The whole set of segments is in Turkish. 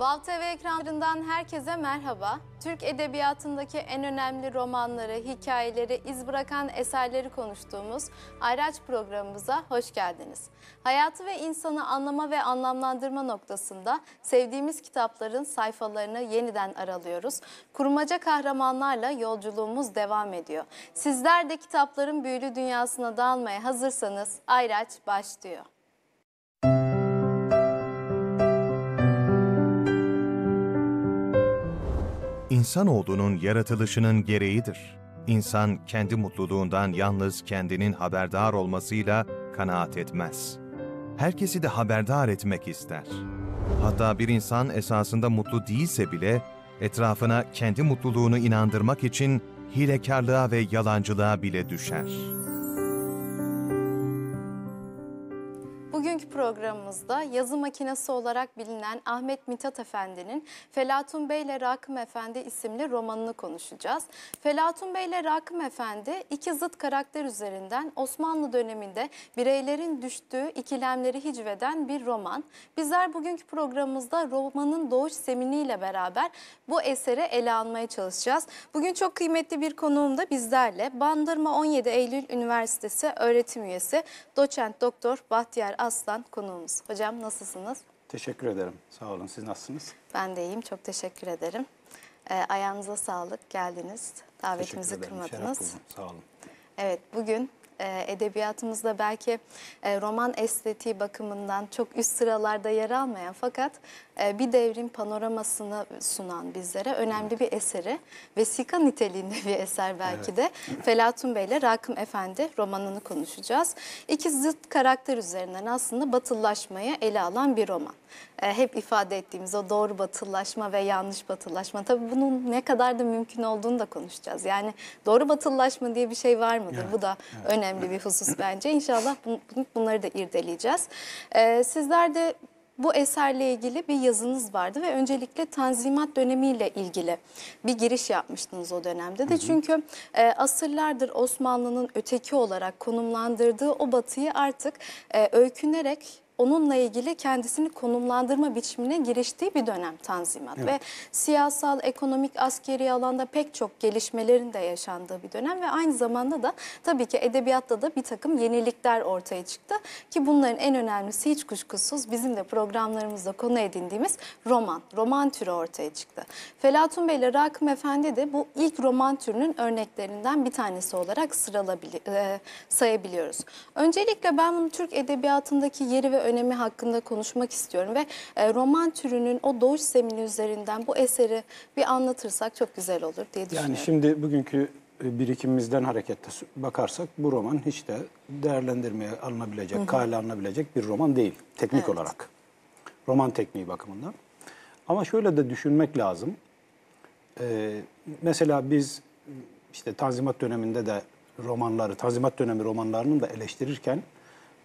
Vav TV ekranlarından herkese merhaba. Türk edebiyatındaki en önemli romanları, hikayeleri, iz bırakan eserleri konuştuğumuz Ayraç programımıza hoş geldiniz. Hayatı ve insanı anlama ve anlamlandırma noktasında sevdiğimiz kitapların sayfalarını yeniden aralıyoruz. Kurmaca kahramanlarla yolculuğumuz devam ediyor. Sizler de kitapların büyülü dünyasına dalmaya hazırsanız Ayraç başlıyor. İnsanoğlunun yaratılışının gereğidir. İnsan kendi mutluluğundan yalnız kendinin haberdar olmasıyla kanaat etmez. Herkesi de haberdar etmek ister. Hatta bir insan esasında mutlu değilse bile etrafına kendi mutluluğunu inandırmak için hilekarlığa ve yalancılığa bile düşer. Programımızda yazı makinesi olarak bilinen Ahmet Mithat Efendi'nin Felatun Bey ile Rakım Efendi isimli romanını konuşacağız. Felatun Bey ile Rakım Efendi iki zıt karakter üzerinden Osmanlı döneminde bireylerin düştüğü ikilemleri hicveden bir roman. Bizler bugünkü programımızda romanın doğuş zeminiyle beraber bu eseri ele almaya çalışacağız. Bugün çok kıymetli bir konuğum da bizlerle. Bandırma 17 Eylül Üniversitesi öğretim üyesi doçent doktor Bahtiyar Aslan konuğumuz. Hocam nasılsınız? Teşekkür ederim. Sağ olun. Siz nasılsınız? Ben de iyiyim. Çok teşekkür ederim. Ee, ayağınıza sağlık. Geldiniz. Davetimizi kırmadınız. Sağ olun. Evet bugün e, edebiyatımızda belki e, roman estetiği bakımından çok üst sıralarda yer almayan fakat e, bir devrin panoramasını sunan bizlere önemli bir eseri, vesika niteliğinde bir eser belki de Felatun Bey ile Rakım Efendi romanını konuşacağız. İki zıt karakter üzerinden aslında batıllaşmayı ele alan bir roman. E, hep ifade ettiğimiz o doğru batıllaşma ve yanlış batıllaşma. Tabii bunun ne kadar da mümkün olduğunu da konuşacağız. Yani doğru batıllaşma diye bir şey var mıdır? Evet, Bu da önemli bir husus bence. İnşallah bun- bun- bunları da irdeleyeceğiz. E, sizler de bu eserle ilgili bir yazınız vardı ve öncelikle Tanzimat dönemiyle ilgili bir giriş yapmıştınız o dönemde de. Çünkü e, asırlardır Osmanlı'nın öteki olarak konumlandırdığı o batıyı artık e, öykünerek onunla ilgili kendisini konumlandırma biçimine giriştiği bir dönem Tanzimat ve siyasal, ekonomik, askeri alanda pek çok gelişmelerin de yaşandığı bir dönem ve aynı zamanda da tabii ki edebiyatta da bir takım yenilikler ortaya çıktı ki bunların en önemlisi hiç kuşkusuz bizim de programlarımızda konu edindiğimiz roman, roman türü ortaya çıktı. Felatun Bey ile Rakım Efendi de bu ilk roman türünün örneklerinden bir tanesi olarak sıralabili- e, sayabiliyoruz. Öncelikle ben bunu Türk edebiyatındaki yeri ve önemi hakkında konuşmak istiyorum ve e, roman türünün o doğuş zemini üzerinden bu eseri bir anlatırsak çok güzel olur diye düşünüyorum. Yani şimdi bugünkü e, birikimimizden hareketle bakarsak bu roman hiç de değerlendirmeye alınabilecek, kale alınabilecek bir roman değil teknik Evet. olarak. Roman tekniği bakımından. Ama şöyle de düşünmek lazım. Ee, mesela biz işte Tanzimat döneminde de romanları, Tanzimat dönemi romanlarını da eleştirirken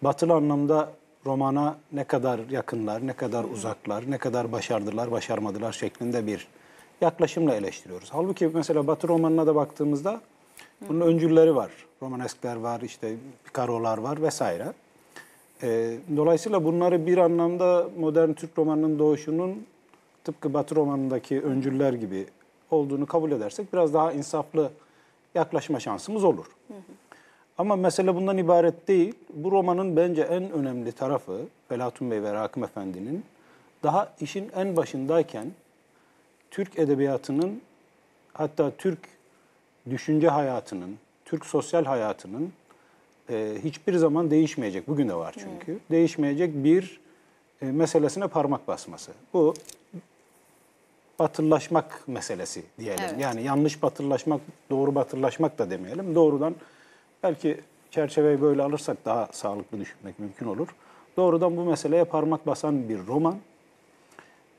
batılı anlamda romana ne kadar yakınlar, ne kadar uzaklar, ne kadar başardılar, başarmadılar şeklinde bir yaklaşımla eleştiriyoruz. Halbuki mesela Batı romanına da baktığımızda bunun öncülleri var. Romaneskler var, işte Picaro'lar var vesaire. Ee, dolayısıyla bunları bir anlamda modern Türk romanının doğuşunun tıpkı Batı romanındaki öncüller gibi olduğunu kabul edersek biraz daha insaflı yaklaşma şansımız olur. Ama mesele bundan ibaret değil. Bu romanın bence en önemli tarafı Felatun Bey ve Rakım Efendi'nin daha işin en başındayken Türk edebiyatının hatta Türk düşünce hayatının, Türk sosyal hayatının e, hiçbir zaman değişmeyecek. Bugün de var çünkü. Değişmeyecek bir e, meselesine parmak basması. Bu batırlaşmak meselesi diyelim. Evet. Yani yanlış batırlaşmak, doğru batırlaşmak da demeyelim. Doğrudan belki çerçeveyi böyle alırsak daha sağlıklı düşünmek mümkün olur. Doğrudan bu meseleye parmak basan bir roman.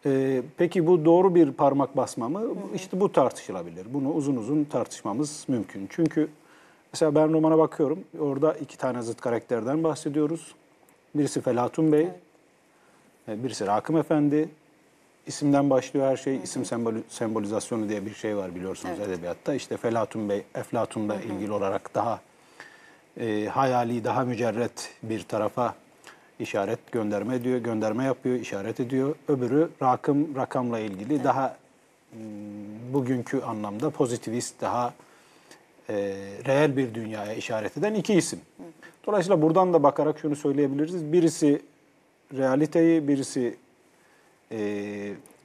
Ee, peki bu doğru bir parmak basma mı? İşte bu tartışılabilir. Bunu uzun uzun tartışmamız mümkün. Çünkü mesela ben romana bakıyorum. Orada iki tane zıt karakterden bahsediyoruz. Birisi Felatun Bey, e, birisi Rakım Efendi. İsimden başlıyor her şey. İsim semboli- sembolizasyonu diye bir şey var biliyorsunuz edebiyatta. İşte Felatun Bey, Eflatun'la ilgili olarak daha e, hayali, daha mücerret bir tarafa işaret gönderme ediyor, gönderme yapıyor, işaret ediyor. Öbürü rakım, rakamla ilgili daha m, bugünkü anlamda pozitivist, daha e, reel bir dünyaya işaret eden iki isim. Dolayısıyla buradan da bakarak şunu söyleyebiliriz. Birisi realiteyi, birisi e,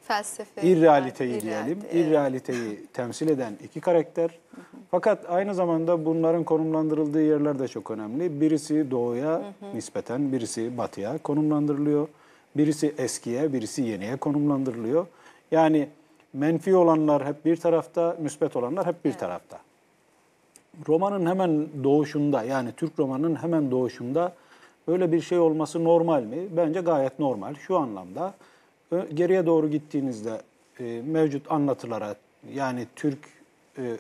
Felsefe. irrealiteyi irrealite, diyelim. evet. İrrealiteyi temsil eden iki karakter. Fakat aynı zamanda bunların konumlandırıldığı yerler de çok önemli. Birisi doğuya nispeten, birisi batıya konumlandırılıyor. Birisi eskiye, birisi yeniye konumlandırılıyor. Yani menfi olanlar hep bir tarafta, müspet olanlar hep bir tarafta. Romanın hemen doğuşunda yani Türk romanının hemen doğuşunda öyle bir şey olması normal mi? Bence gayet normal. Şu anlamda geriye doğru gittiğinizde e, mevcut anlatılara yani Türk e,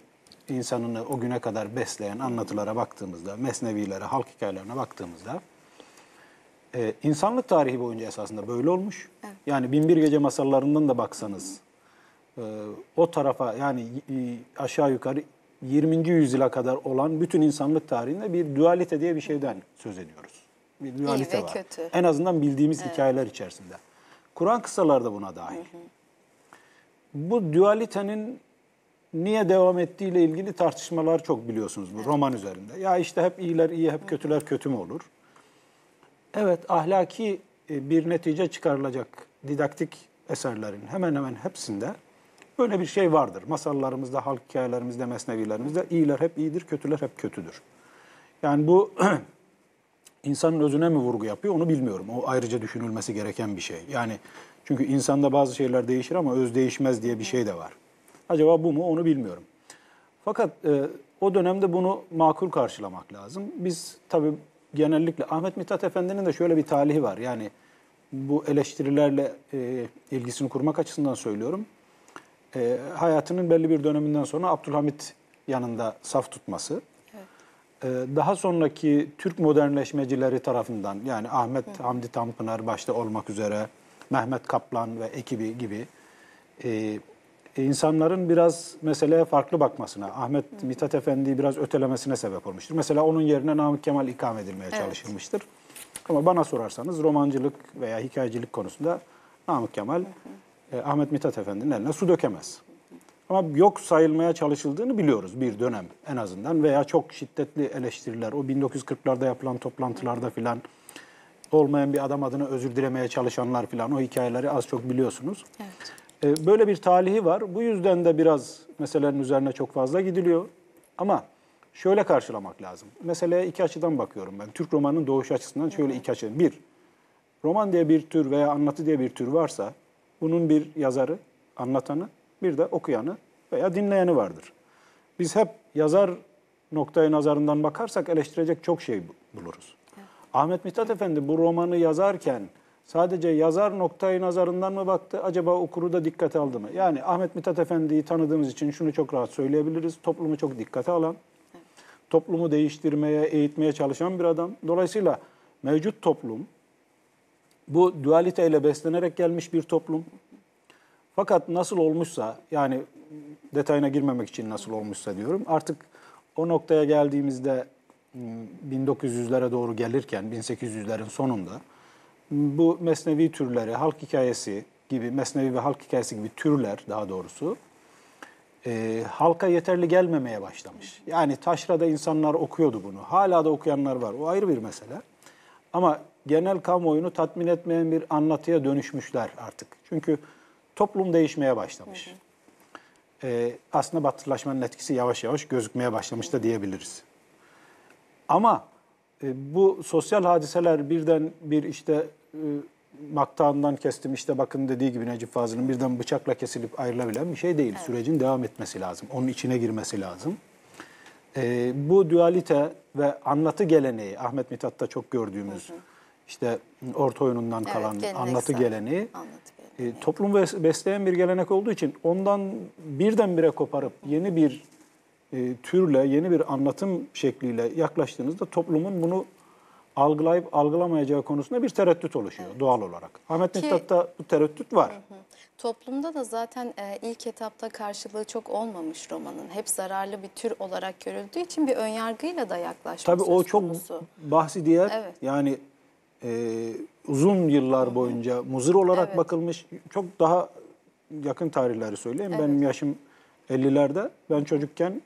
insanını o güne kadar besleyen anlatılara baktığımızda, mesnevilere, halk hikayelerine baktığımızda e, insanlık tarihi boyunca esasında böyle olmuş. Yani Binbir Gece masallarından da baksanız e, o tarafa yani e, aşağı yukarı 20. yüzyıla kadar olan bütün insanlık tarihinde bir dualite diye bir şeyden söz ediyoruz. Bir dualite ve var. kötü. En azından bildiğimiz hikayeler içerisinde. Kur'an kıssaları da buna dahil. Bu dualitenin niye devam ettiğiyle ilgili tartışmalar çok biliyorsunuz bu roman üzerinde. Ya işte hep iyiler iyi, hep kötüler kötü mü olur? Evet, ahlaki e, bir netice çıkarılacak didaktik eserlerin hemen hemen hepsinde böyle bir şey vardır. Masallarımızda, halk hikayelerimizde, mesnevilerimizde iyiler hep iyidir, kötüler hep kötüdür. Yani bu insanın özüne mi vurgu yapıyor onu bilmiyorum. O ayrıca düşünülmesi gereken bir şey. Yani çünkü insanda bazı şeyler değişir ama öz değişmez diye bir şey de var. Acaba bu mu onu bilmiyorum. Fakat e, o dönemde bunu makul karşılamak lazım. Biz tabii genellikle Ahmet Mithat Efendi'nin de şöyle bir talihi var. Yani bu eleştirilerle e, ilgisini kurmak açısından söylüyorum. E, hayatının belli bir döneminden sonra Abdülhamit yanında saf tutması. E, daha sonraki Türk modernleşmecileri tarafından yani Ahmet Hamdi Tanpınar başta olmak üzere Mehmet Kaplan ve ekibi gibi e, insanların biraz meseleye farklı bakmasına, Ahmet Mithat Efendi'yi biraz ötelemesine sebep olmuştur. Mesela onun yerine Namık Kemal ikame edilmeye Evet. çalışılmıştır. Ama bana sorarsanız romancılık veya hikayecilik konusunda Namık Kemal e, Ahmet Mithat Efendi'nin eline su dökemez. Ama yok sayılmaya çalışıldığını biliyoruz bir dönem en azından veya çok şiddetli eleştiriler o 1940'larda yapılan toplantılarda filan olmayan bir adam adına özür dilemeye çalışanlar filan o hikayeleri az çok biliyorsunuz. Evet. Ee, Böyle bir talihi var. Bu yüzden de biraz meselenin üzerine çok fazla gidiliyor. Ama şöyle karşılamak lazım. Meseleye iki açıdan bakıyorum ben. Türk romanının doğuş açısından şöyle iki açıdan. Bir, roman diye bir tür veya anlatı diye bir tür varsa bunun bir yazarı, anlatanı, bir de okuyanı veya dinleyeni vardır. Biz hep yazar noktayı nazarından bakarsak eleştirecek çok şey bu- buluruz. Ahmet Mithat Efendi bu romanı yazarken sadece yazar noktayı nazarından mı baktı, acaba okuru da dikkate aldı mı? Yani Ahmet Mithat Efendi'yi tanıdığımız için şunu çok rahat söyleyebiliriz. Toplumu çok dikkate alan, toplumu değiştirmeye, eğitmeye çalışan bir adam. Dolayısıyla mevcut toplum bu dualiteyle beslenerek gelmiş bir toplum. Fakat nasıl olmuşsa yani detayına girmemek için nasıl olmuşsa diyorum. Artık o noktaya geldiğimizde m, 1900'lere doğru gelirken 1800'lerin sonunda bu mesnevi türleri, halk hikayesi gibi mesnevi ve halk hikayesi gibi türler daha doğrusu e, halka yeterli gelmemeye başlamış. Yani taşrada insanlar okuyordu bunu. Hala da okuyanlar var. O ayrı bir mesele. Ama genel kamuoyunu tatmin etmeyen bir anlatıya dönüşmüşler artık. Çünkü toplum değişmeye başlamış. E, aslında batılılaşmanın etkisi yavaş yavaş gözükmeye başlamış da diyebiliriz. Ama e, bu sosyal hadiseler birden bir işte e, maktağından kestim işte bakın dediği gibi Necip Fazıl'ın birden bıçakla kesilip ayrılabilen bir şey değil. Sürecin devam etmesi lazım. Onun içine girmesi lazım. E, bu dualite ve anlatı geleneği Ahmet Mithat'ta çok gördüğümüz işte orta oyunundan Evet, kalan geleneksel anlatı geleneği anlatı e, toplum bes- besleyen bir gelenek olduğu için ondan birdenbire koparıp yeni bir e, türle, yeni bir anlatım şekliyle yaklaştığınızda toplumun bunu algılayıp algılamayacağı konusunda bir tereddüt oluşuyor doğal olarak. Ahmet Ki- Mithat'ta bu tereddüt var. Toplumda da zaten e, ilk etapta karşılığı çok olmamış romanın. Hep zararlı bir tür olarak görüldüğü için bir önyargıyla da yaklaşma Tabii o çok konusu. bahsi diğer. Evet. Yani e, uzun yıllar boyunca muzır olarak Evet. bakılmış. Çok daha yakın tarihleri söyleyeyim. Benim yaşım 50'lerde. Ben çocukken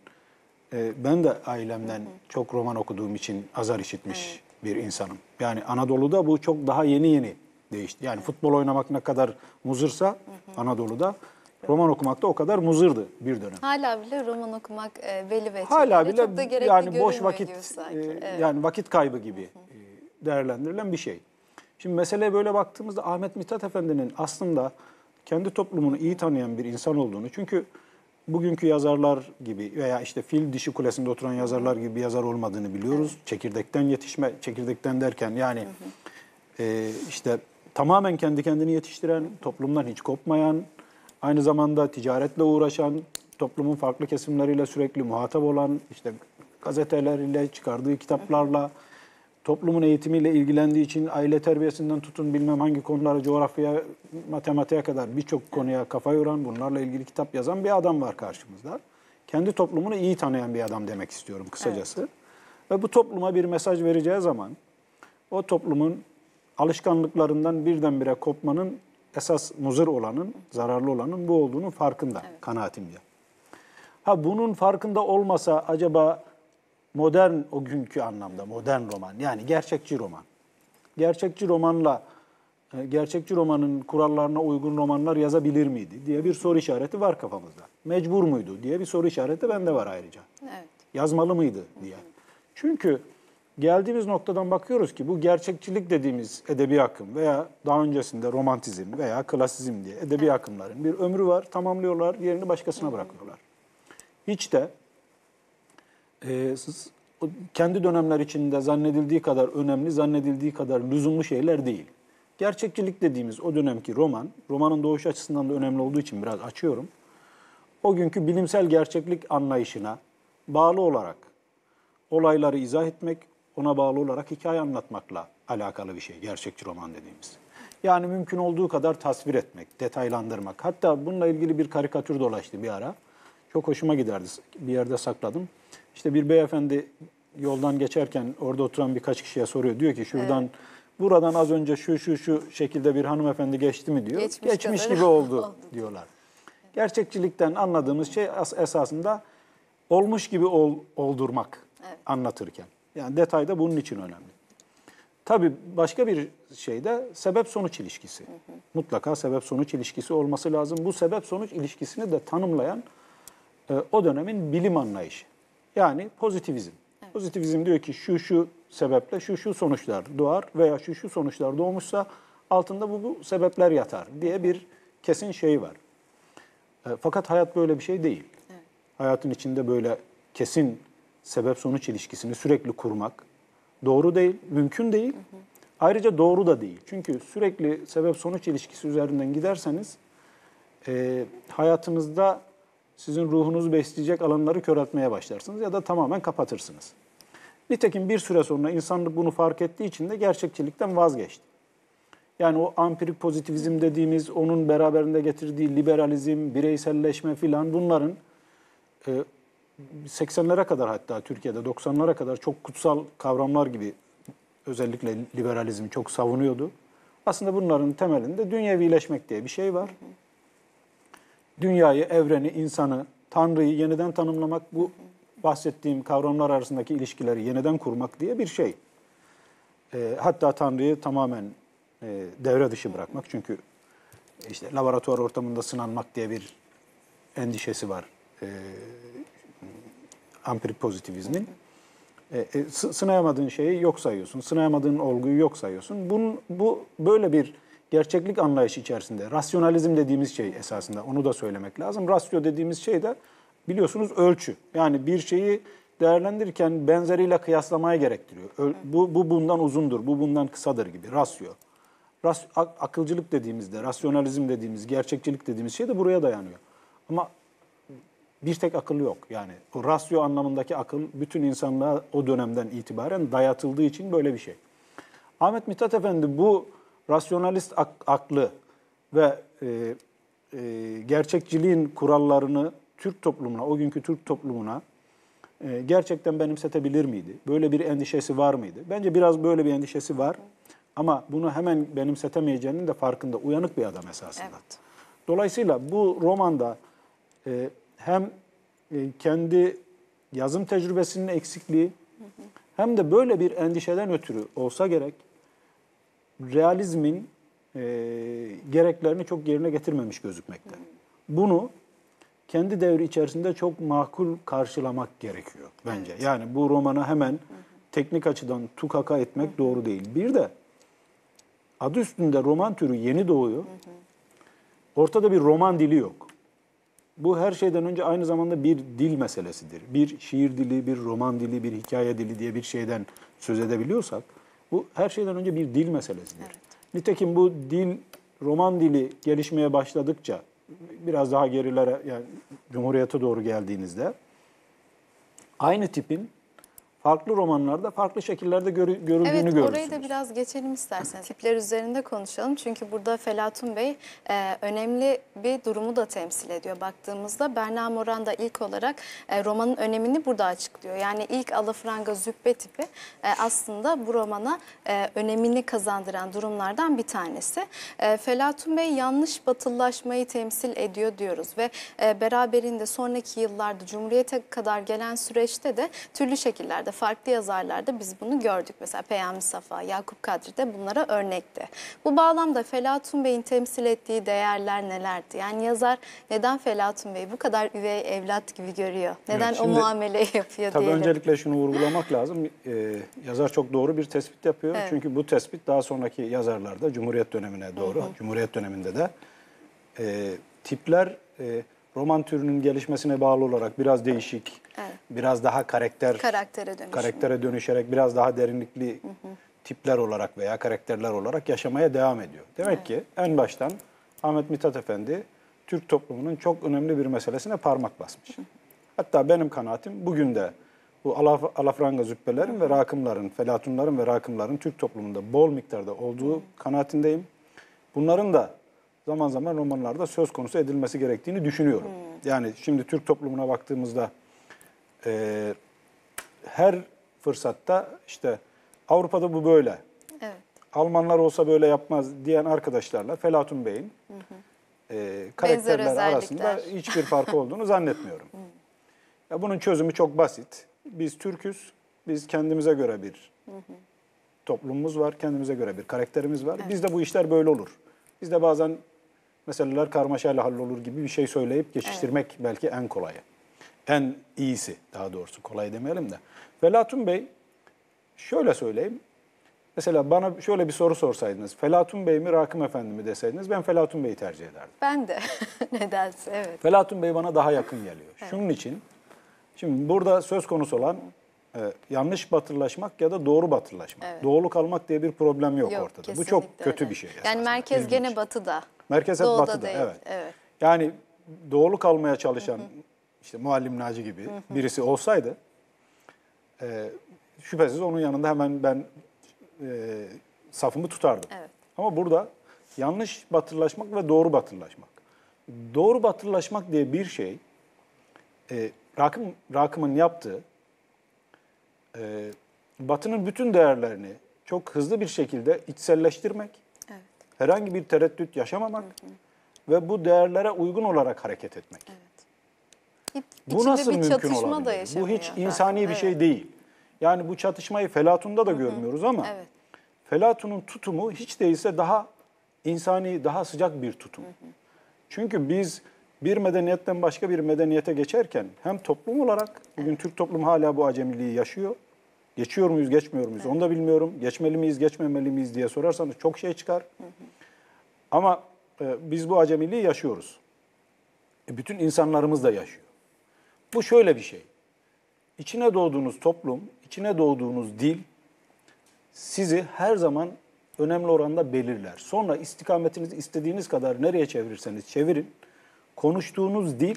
e, ben de ailemden çok roman okuduğum için azar işitmiş bir insanım. Yani Anadolu'da bu çok daha yeni yeni değişti. Yani futbol oynamak ne kadar muzırsa Anadolu'da roman okumak da o kadar muzırdı bir dönem. Hala bile roman okumak e, belli ve Hala çok da bile gerekli yani boş görünmüyor vakit gibi sanki. e, Evet. yani vakit kaybı gibi değerlendirilen bir şey. Şimdi meseleye böyle baktığımızda Ahmet Mithat Efendi'nin aslında kendi toplumunu iyi tanıyan bir insan olduğunu çünkü bugünkü yazarlar gibi veya işte fil dişi kulesinde oturan yazarlar gibi bir yazar olmadığını biliyoruz. Çekirdekten yetişme, çekirdekten derken yani e, işte tamamen kendi kendini yetiştiren, toplumdan hiç kopmayan, aynı zamanda ticaretle uğraşan, toplumun farklı kesimleriyle sürekli muhatap olan, işte gazeteleriyle, çıkardığı kitaplarla, toplumun eğitimiyle ilgilendiği için aile terbiyesinden tutun bilmem hangi konulara, coğrafyaya, matematiğe kadar birçok konuya kafa yoran, bunlarla ilgili kitap yazan bir adam var karşımızda. Kendi toplumunu iyi tanıyan bir adam demek istiyorum kısacası. Ve bu topluma bir mesaj vereceği zaman o toplumun alışkanlıklarından birdenbire kopmanın esas muzır olanın, zararlı olanın bu olduğunu farkında kanaatimce. Ha bunun farkında olmasa acaba modern o günkü anlamda modern roman yani gerçekçi roman. Gerçekçi romanla e, gerçekçi romanın kurallarına uygun romanlar yazabilir miydi diye bir soru işareti var kafamızda. Mecbur muydu diye bir soru işareti bende var ayrıca. Evet. Yazmalı mıydı diye. Çünkü geldiğimiz noktadan bakıyoruz ki bu gerçekçilik dediğimiz edebi akım veya daha öncesinde romantizm veya klasizm diye edebi akımların bir ömrü var, tamamlıyorlar, yerini başkasına bırakıyorlar. Hiç de e, kendi dönemler içinde zannedildiği kadar önemli, zannedildiği kadar lüzumlu şeyler değil. Gerçekçilik dediğimiz o dönemki roman, romanın doğuş açısından da önemli olduğu için biraz açıyorum. O günkü bilimsel gerçeklik anlayışına bağlı olarak olayları izah etmek, ona bağlı olarak hikaye anlatmakla alakalı bir şey gerçekçi roman dediğimiz. Yani mümkün olduğu kadar tasvir etmek, detaylandırmak. Hatta bununla ilgili bir karikatür dolaştı bir ara. Çok hoşuma giderdi. Bir yerde sakladım. İşte bir beyefendi yoldan geçerken orada oturan birkaç kişiye soruyor. Diyor ki şuradan buradan az önce şu şu şu şekilde bir hanımefendi geçti mi diyor. Geçmiş Geçmiş kadar gibi oldu, oldu. diyorlar. Gerçekçilikten anladığımız şey as- esasında olmuş gibi ol, oldurmak anlatırken. Yani detayda bunun için önemli. Tabii başka bir şey de sebep sonuç ilişkisi. Mutlaka sebep sonuç ilişkisi olması lazım. Bu sebep sonuç ilişkisini de tanımlayan e, o dönemin bilim anlayışı. Yani pozitivizm. Pozitivizm diyor ki şu şu sebeple şu şu sonuçlar doğar veya şu şu sonuçlar doğmuşsa altında bu, bu sebepler yatar diye bir kesin şey var. E, Fakat hayat böyle bir şey değil. Hayatın içinde böyle kesin sebep sonuç ilişkisini sürekli kurmak doğru değil, mümkün değil. Ayrıca doğru da değil. Çünkü sürekli sebep sonuç ilişkisi üzerinden giderseniz e, hayatınızda sizin ruhunuzu besleyecek alanları köreltmeye başlarsınız ya da tamamen kapatırsınız. Nitekim bir süre sonra insanlık bunu fark ettiği için de gerçekçilikten vazgeçti. Yani o ampirik pozitivizm dediğimiz, onun beraberinde getirdiği liberalizm, bireyselleşme filan bunların e, 80'lere kadar hatta Türkiye'de 90'lara kadar çok kutsal kavramlar gibi özellikle liberalizm çok savunuyordu. Aslında bunların temelinde dünyevileşmek diye bir şey var. Dünyayı, evreni, insanı, Tanrı'yı yeniden tanımlamak, bu bahsettiğim kavramlar arasındaki ilişkileri yeniden kurmak diye bir şey. E, hatta Tanrı'yı tamamen e, devre dışı bırakmak. Çünkü işte laboratuvar ortamında sınanmak diye bir endişesi var e, ampirik pozitivizmin. E, e, sı- sınayamadığın şeyi yok sayıyorsun, sınayamadığın olguyu yok sayıyorsun. Bunun, bu böyle bir gerçeklik anlayışı içerisinde, rasyonalizm dediğimiz şey esasında onu da söylemek lazım. Rasyo dediğimiz şey de biliyorsunuz ölçü. Yani bir şeyi değerlendirirken benzeriyle kıyaslamaya gerektiriyor. Öl- bu, bu bundan uzundur, bu bundan kısadır gibi rasyo. Ras, ak- akılcılık dediğimizde, rasyonalizm dediğimiz, gerçekçilik dediğimiz şey de buraya dayanıyor. Ama bir tek akıl yok. Yani o rasyo anlamındaki akıl bütün insanlığa o dönemden itibaren dayatıldığı için böyle bir şey. Ahmet Mithat Efendi bu rasyonalist ak- aklı ve e, e, gerçekçiliğin kurallarını Türk toplumuna, o günkü Türk toplumuna e, gerçekten benimsetebilir miydi? Böyle bir endişesi var mıydı? Bence biraz böyle bir endişesi var. Ama bunu hemen benimsetemeyeceğinin de farkında. Uyanık bir adam esasında. Evet. Dolayısıyla bu romanda e, hem e, kendi yazım tecrübesinin eksikliği hem de böyle bir endişeden ötürü olsa gerek realizmin e, gereklerini çok yerine getirmemiş gözükmekte. Bunu kendi devri içerisinde çok makul karşılamak gerekiyor bence. Yani bu romanı hemen teknik açıdan tukaka etmek doğru değil. Bir de adı üstünde roman türü yeni doğuyor. Ortada bir roman dili yok. Bu her şeyden önce aynı zamanda bir dil meselesidir. Bir şiir dili, bir roman dili, bir hikaye dili diye bir şeyden söz edebiliyorsak bu her şeyden önce bir dil meselesidir. Nitekim bu dil, roman dili gelişmeye başladıkça biraz daha gerilere yani Cumhuriyet'e doğru geldiğinizde aynı tipin farklı romanlarda farklı şekillerde görü- görüldüğünü Evet görürsünüz. orayı da biraz geçelim isterseniz. Tipler üzerinde konuşalım. Çünkü burada Felatun Bey e, önemli bir durumu da temsil ediyor. Baktığımızda Berna Moran da ilk olarak e, romanın önemini burada açıklıyor. Yani ilk alafranga züppe tipi e, aslında bu romana e, önemini kazandıran durumlardan bir tanesi. E, Felatun Bey yanlış batıllaşmayı temsil ediyor diyoruz ve e, beraberinde sonraki yıllarda Cumhuriyet'e kadar gelen süreçte de türlü şekillerde farklı yazarlarda biz bunu gördük. Mesela Peyami Safa, Yakup Kadri de bunlara örnekti. Bu bağlamda Felatun Bey'in temsil ettiği değerler nelerdi? Yani yazar neden Felatun Bey'i bu kadar üvey evlat gibi görüyor? Neden Evet, o şimdi- muameleyi yapıyor Tabii diyelim. öncelikle şunu vurgulamak lazım. Ee, yazar çok doğru bir tespit yapıyor. Evet. Çünkü bu tespit daha sonraki yazarlarda Cumhuriyet dönemine doğru, Cumhuriyet döneminde de e, tipler e, roman türünün gelişmesine bağlı olarak biraz değişik, Evet. biraz daha karakter Karaktere dönüşüm. karaktere dönüşerek biraz daha derinlikli tipler olarak veya karakterler olarak yaşamaya devam ediyor. Demek ki en baştan Ahmet Mithat Efendi Türk toplumunun çok önemli bir meselesine parmak basmış. Hatta benim kanaatim bugün de bu alaf, alafranga züppelerin ve rakımların, felatunların ve rakımların Türk toplumunda bol miktarda olduğu kanaatindeyim. Bunların da zaman zaman romanlarda söz konusu edilmesi gerektiğini düşünüyorum. Yani şimdi Türk toplumuna baktığımızda e, her fırsatta işte Avrupa'da bu böyle. Evet. Almanlar olsa böyle yapmaz diyen arkadaşlarla Felatun Bey'in e, karakterler arasında hiçbir farkı olduğunu zannetmiyorum. Ya bunun çözümü çok basit. Biz Türk'üz, biz kendimize göre bir toplumumuz var, kendimize göre bir karakterimiz var. Bizde bu işler böyle olur. Bizde bazen meseleler karmaşayla hallolur gibi bir şey söyleyip geçiştirmek belki en kolayı. En iyisi daha doğrusu kolay demeyelim de. Felatun Bey şöyle söyleyeyim. Mesela bana şöyle bir soru sorsaydınız. Felatun Bey mi Rakım Efendi mi deseydiniz ben Felatun Bey'i tercih ederdim. Ben de nedense evet. Felatun Bey bana daha yakın geliyor. Şunun için, şimdi burada söz konusu olan e, yanlış batırlaşmak ya da doğru batırlaşmak. Doğulu kalmak diye bir problem yok, Yok, ortada. Bu çok kötü öyle. bir şey. Yani esasında, merkez ilginç. gene batıda. Merkez hep Doğuda batıda, değil, evet. evet. Yani doğulu kalmaya çalışan işte Muallim Naci gibi birisi olsaydı e, şüphesiz onun yanında hemen ben e, safımı tutardım. Evet. Ama burada yanlış batırlaşmak ve doğru batırlaşmak. Doğru batırlaşmak diye bir şey e, Rakım, Rakım'ın yaptığı e, Batı'nın bütün değerlerini çok hızlı bir şekilde içselleştirmek, Evet. herhangi bir tereddüt yaşamamak ve bu değerlere uygun olarak hareket etmek. İ- Bu içinde nasıl bir mümkün çatışma olabilir? da Bu yaşanıyor. hiç insani bir şey değil. Yani bu çatışmayı Felatun'da da görmüyoruz ama Evet. Felatun'un tutumu hiç değilse daha insani, daha sıcak bir tutum. Çünkü biz bir medeniyetten başka bir medeniyete geçerken hem toplum olarak bugün Türk toplumu hala bu acemiliği yaşıyor. Geçiyor muyuz, geçmiyor muyuz onu da bilmiyorum. Geçmeli miyiz, geçmemeli miyiz diye sorarsanız çok şey çıkar. Ama e, biz bu acemiliği yaşıyoruz. E, bütün insanlarımız da yaşıyor. Bu şöyle bir şey. İçine doğduğunuz toplum, içine doğduğunuz dil sizi her zaman önemli oranda belirler. Sonra istikametinizi istediğiniz kadar nereye çevirirseniz çevirin. Konuştuğunuz dil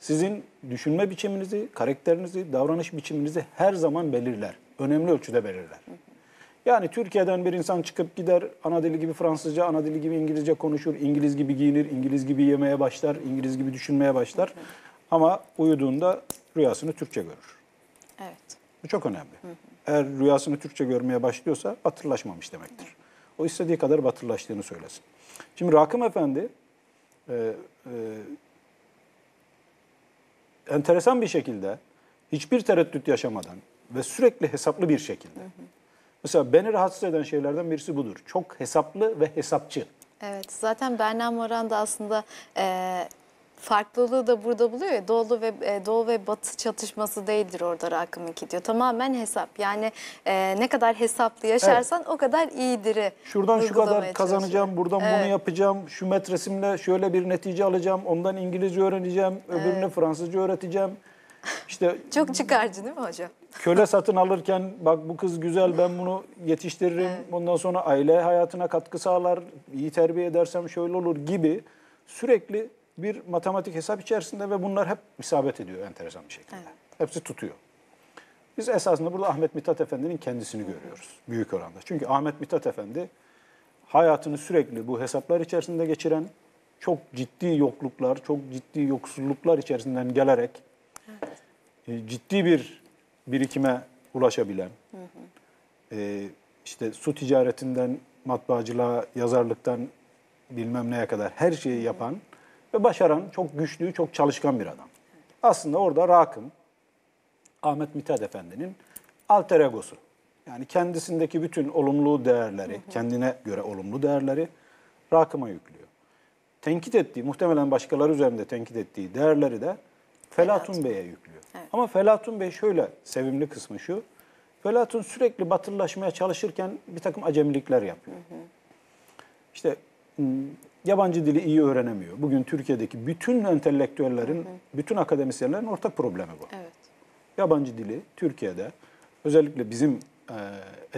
sizin düşünme biçiminizi, karakterinizi, davranış biçiminizi her zaman belirler. Önemli ölçüde belirler. Yani Türkiye'den bir insan çıkıp gider ana dili gibi Fransızca, ana dili gibi İngilizce konuşur, İngiliz gibi giyinir, İngiliz gibi yemeye başlar, İngiliz gibi düşünmeye başlar. Ama uyuduğunda rüyasını Türkçe görür. Evet. Bu çok önemli. Eğer rüyasını Türkçe görmeye başlıyorsa hatırlaşmamış demektir. O istediği kadar batılılaştığını söylesin. Şimdi Rakım Efendi e, e, enteresan bir şekilde hiçbir tereddüt yaşamadan ve sürekli hesaplı bir şekilde. Mesela beni rahatsız eden şeylerden birisi budur. Çok hesaplı ve hesapçı. Evet, zaten Berna Moran da aslında e, farklılığı da burada buluyor ya. Doğu ve e, Doğu ve Batı çatışması değildir orada Rakım 2 diyor. Tamamen hesap. Yani e, ne kadar hesaplı yaşarsan o kadar iyidir'i Şuradan şu uygulamaya kadar kazanacağım, buradan bunu yapacağım, şu metresimle şöyle bir netice alacağım, ondan İngilizce öğreneceğim, öbürüne Fransızca öğreteceğim. İşte. Çok çıkarcı değil mi hocam? köle satın alırken bak bu kız güzel ben bunu yetiştiririm. Ondan sonra aile hayatına katkı sağlar. iyi terbiye edersem şöyle olur gibi sürekli bir matematik hesap içerisinde ve bunlar hep isabet ediyor enteresan bir şekilde. Hepsi tutuyor. Biz esasında burada Ahmet Mithat Efendi'nin kendisini görüyoruz büyük oranda. Çünkü Ahmet Mithat Efendi hayatını sürekli bu hesaplar içerisinde geçiren, çok ciddi yokluklar, çok ciddi yoksulluklar içerisinden gelerek e, ciddi bir birikime ulaşabilen, e, işte su ticaretinden matbaacılığa, yazarlıktan bilmem neye kadar her şeyi yapan ve başaran, çok güçlü, çok çalışkan bir adam. Aslında orada Rakım, Ahmet Mithat Efendi'nin alter egosu. Yani kendisindeki bütün olumlu değerleri, kendine göre olumlu değerleri Rakım'a yüklüyor. Tenkit ettiği, muhtemelen başkaları üzerinde tenkit ettiği değerleri de Felatun Bey'e yüklüyor. Ama Felatun Bey şöyle sevimli kısmı şu. Felatun sürekli batılılaşmaya çalışırken bir takım acemilikler yapıyor. İşte m, yabancı dili iyi öğrenemiyor. Bugün Türkiye'deki bütün entelektüellerin, bütün akademisyenlerin ortak problemi bu. Evet. Yabancı dili Türkiye'de özellikle bizim e,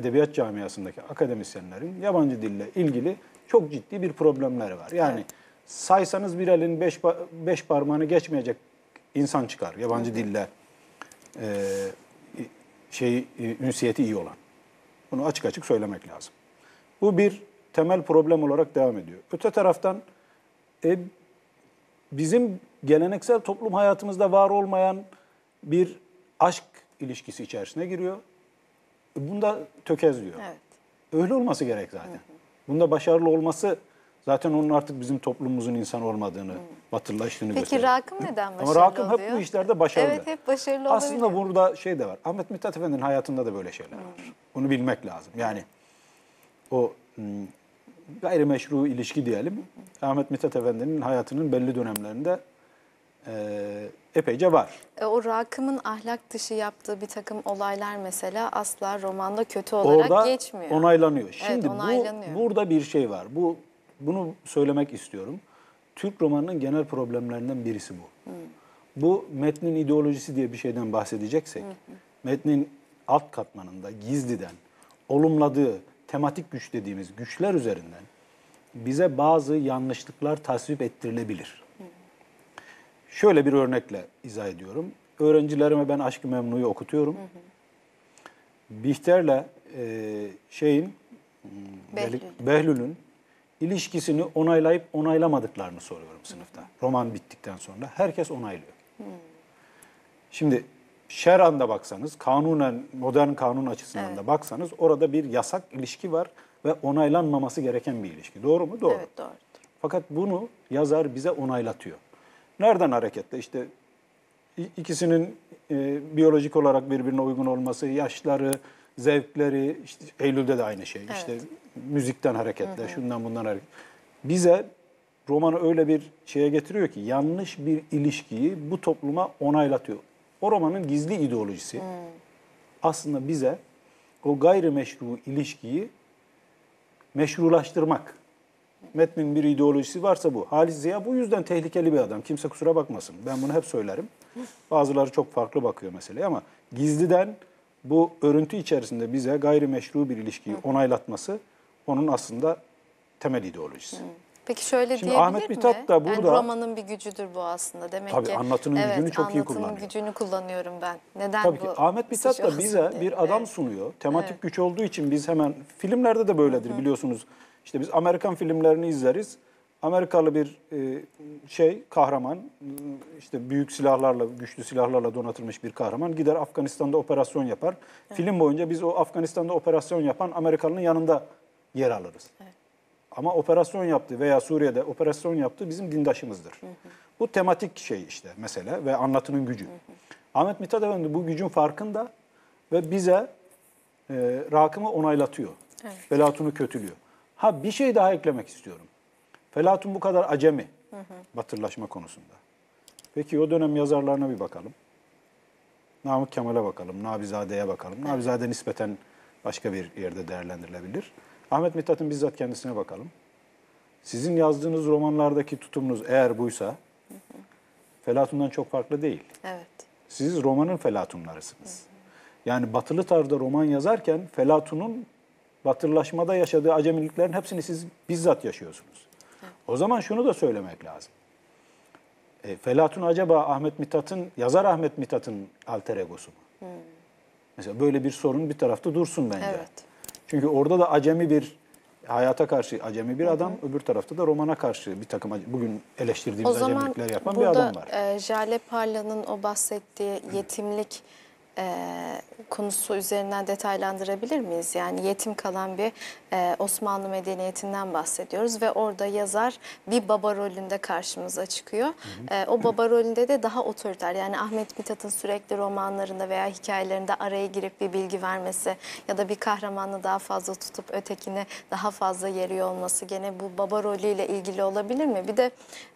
edebiyat camiasındaki akademisyenlerin yabancı dille ilgili çok ciddi bir problemleri var. Yani saysanız bir elin beş, beş parmağını geçmeyecek insan çıkar yabancı dille e, şey e, ünsiyeti iyi olan. Bunu açık açık söylemek lazım. Bu bir temel problem olarak devam ediyor. Öte taraftan e, bizim geleneksel toplum hayatımızda var olmayan bir aşk ilişkisi içerisine giriyor. E, Bunda tökezliyor. Evet. Öyle olması gerek zaten. Bunda başarılı olması zaten onun artık bizim toplumumuzun insan olmadığını, batılılaştığını Peki gösteriyor. Rakım neden başarılı Ama Rakım hep oluyor? bu işlerde başarılı. Evet hep başarılı Aslında olabiliyor. burada şey de var. Ahmet Mithat Efendi'nin hayatında da böyle şeyler var. Bunu bilmek lazım. Yani o gayrimeşru ilişki diyelim. Ahmet Mithat Efendi'nin hayatının belli dönemlerinde eee, epeyce var. E, O Rakım'ın ahlak dışı yaptığı bir takım olaylar mesela asla romanda kötü olarak Orada geçmiyor. onaylanıyor. Şimdi onaylanıyor. bu burada bir şey var. Bu bunu söylemek istiyorum. Türk romanının genel problemlerinden birisi bu. Bu metnin ideolojisi diye bir şeyden bahsedeceksek, metnin alt katmanında gizliden olumladığı tematik güç dediğimiz güçler üzerinden bize bazı yanlışlıklar tasvip ettirilebilir. Şöyle bir örnekle izah ediyorum. Öğrencilerime ben Aşk-ı Memnu'yu okutuyorum. Bihter'le e, şeyin hmm, Behlül. Behlül'ün ilişkisini onaylayıp onaylamadıklarını soruyorum sınıfta. Roman bittikten sonra herkes onaylıyor. Şimdi şer'an da baksanız, kanunen, modern kanun açısından da baksanız orada bir yasak ilişki var ve onaylanmaması gereken bir ilişki. Doğru mu? Doğru. Evet doğrudur. Fakat bunu yazar bize onaylatıyor. Nereden hareketle? İşte ikisinin e, biyolojik olarak birbirine uygun olması, yaşları, zevkleri, işte Eylül'de de aynı şey. İşte müzikten hareketle, şundan bundan hareketle. Bize romanı öyle bir şeye getiriyor ki yanlış bir ilişkiyi bu topluma onaylatıyor. O romanın gizli ideolojisi aslında bize o gayrimeşru ilişkiyi meşrulaştırmak. Metnin bir ideolojisi varsa bu. Halis Ziya bu yüzden tehlikeli bir adam. Kimse kusura bakmasın. Ben bunu hep söylerim. Bazıları çok farklı bakıyor meseleye ama gizliden bu örüntü içerisinde bize gayrimeşru bir ilişkiyi onaylatması onun aslında temel ideolojisi. Peki şöyle Şimdi diyebilir Ahmet mi? Mithat da Yani burada- romanın bir gücüdür bu aslında. Demek Tabii, ki anlatının evet, gücünü çok iyi anlatının kullanıyor. gücünü kullanıyorum ben. Neden Tabii bu ki Ahmet Mithat da bize diye. bir adam Evet. sunuyor. Tematik güç olduğu için biz hemen filmlerde de böyledir biliyorsunuz. İşte biz Amerikan filmlerini izleriz. Amerikalı bir e, şey kahraman işte büyük silahlarla güçlü silahlarla donatılmış bir kahraman gider Afganistan'da operasyon yapar. Film boyunca biz o Afganistan'da operasyon yapan Amerikalının yanında yer alırız. Ama operasyon yaptı veya Suriye'de operasyon yaptı bizim dindaşımızdır. Bu tematik şey işte mesele ve anlatının gücü. Ahmet Mithat Efendi bu gücün farkında ve bize e, rakımı onaylatıyor. Felatunu kötülüyor. Ha bir şey daha eklemek istiyorum. Felatun bu kadar acemi batırlaşma konusunda. Peki o dönem yazarlarına bir bakalım. Namık Kemal'e bakalım, Nabizade'ye bakalım. Nabizade nispeten başka bir yerde değerlendirilebilir. Ahmet Mithat'ın bizzat kendisine bakalım. Sizin yazdığınız romanlardaki tutumunuz eğer buysa, Felatun'dan çok farklı değil. Evet. Siz romanın Felatunlarısınız. Yani batılı tarzda roman yazarken Felatun'un batırlaşmada yaşadığı acemiliklerin hepsini siz bizzat yaşıyorsunuz. O zaman şunu da söylemek lazım. E, Felatun acaba Ahmet Mithat'ın, yazar Ahmet Mithat'ın alter egosu mu? Mesela böyle bir sorun bir tarafta dursun bence. Evet. Çünkü orada da acemi bir, hayata karşı acemi bir adam, öbür tarafta da romana karşı bir takım, bugün O eleştirdiğimiz zaman acemilikler yapan bir adam var. e, Jale Parla'nın o bahsettiği yetimlik e, konusu üzerinden detaylandırabilir miyiz? Yani yetim kalan bir e, Osmanlı medeniyetinden bahsediyoruz ve orada yazar bir baba rolünde karşımıza çıkıyor. E, o baba rolünde de daha otoriter yani Ahmet Mithat'ın sürekli romanlarında veya hikayelerinde araya girip bir bilgi vermesi ya da bir kahramanı daha fazla tutup ötekine daha fazla yeriyor olması gene bu baba rolüyle ilgili olabilir mi? Bir de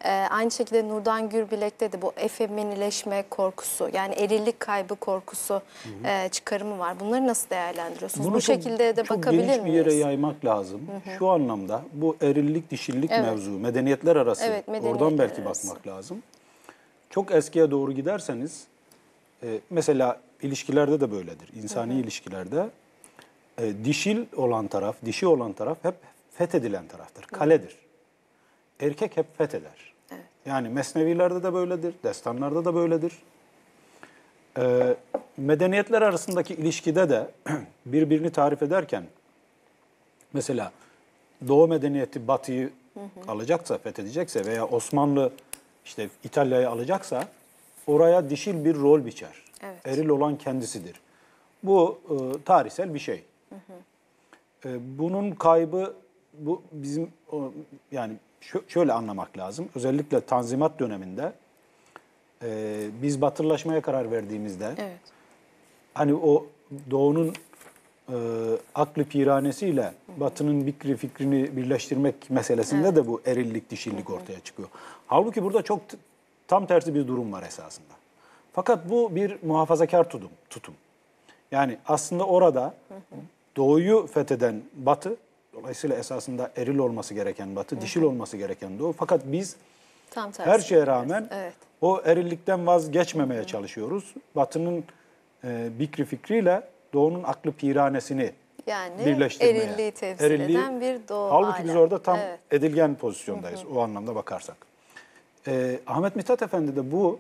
e, aynı şekilde Nurdan Gürbilek'te de bu efeminileşme korkusu yani erillik kaybı korkusu e, çıkarımı var. Bunları nasıl değerlendiriyorsunuz? Bunu bu çok- şekilde de çok bakabilir geniş bir miyiz? yere yaymak lazım. Şu anlamda bu erillik dişillik Evet. mevzu, medeniyetler arası Evet, medeniyetler oradan belki arası. bakmak lazım. Çok eskiye doğru giderseniz e, mesela ilişkilerde de böyledir. İnsani ilişkilerde e, dişil olan taraf, dişi olan taraf hep fethedilen taraftır. Kaledir. Erkek hep fetheder. Yani mesnevilerde de böyledir, destanlarda da böyledir. Ee, medeniyetler arasındaki ilişkide de birbirini tarif ederken mesela Doğu medeniyeti Batı'yı alacaksa, fethedecekse veya Osmanlı işte İtalya'yı alacaksa oraya dişil bir rol biçer. Evet. Eril olan kendisidir. Bu e, tarihsel bir şey. E, bunun kaybı bu bizim o, yani şö- şöyle anlamak lazım. Özellikle Tanzimat döneminde e, biz batırlaşmaya karar verdiğimizde Evet. hani o doğunun e, aklı piranesiyle batının fikri fikrini birleştirmek meselesinde de bu erillik dişillik ortaya çıkıyor. Halbuki burada çok tam tersi bir durum var esasında. Fakat bu bir muhafazakar tutum. tutum. Yani aslında orada doğuyu fetheden batı, dolayısıyla esasında eril olması gereken batı, dişil olması gereken doğu. Fakat biz Tam tersi. her şeye rağmen Evet. o erillikten vazgeçmemeye çalışıyoruz. Batı'nın e, bikri fikriyle Doğu'nun aklı piranesini Yani birleştirmeye. erilliği temsil Erilliği- eden bir doğu Halbuki biz alem. orada tam Evet. edilgen pozisyondayız o anlamda bakarsak. E, Ahmet Mithat Efendi de bu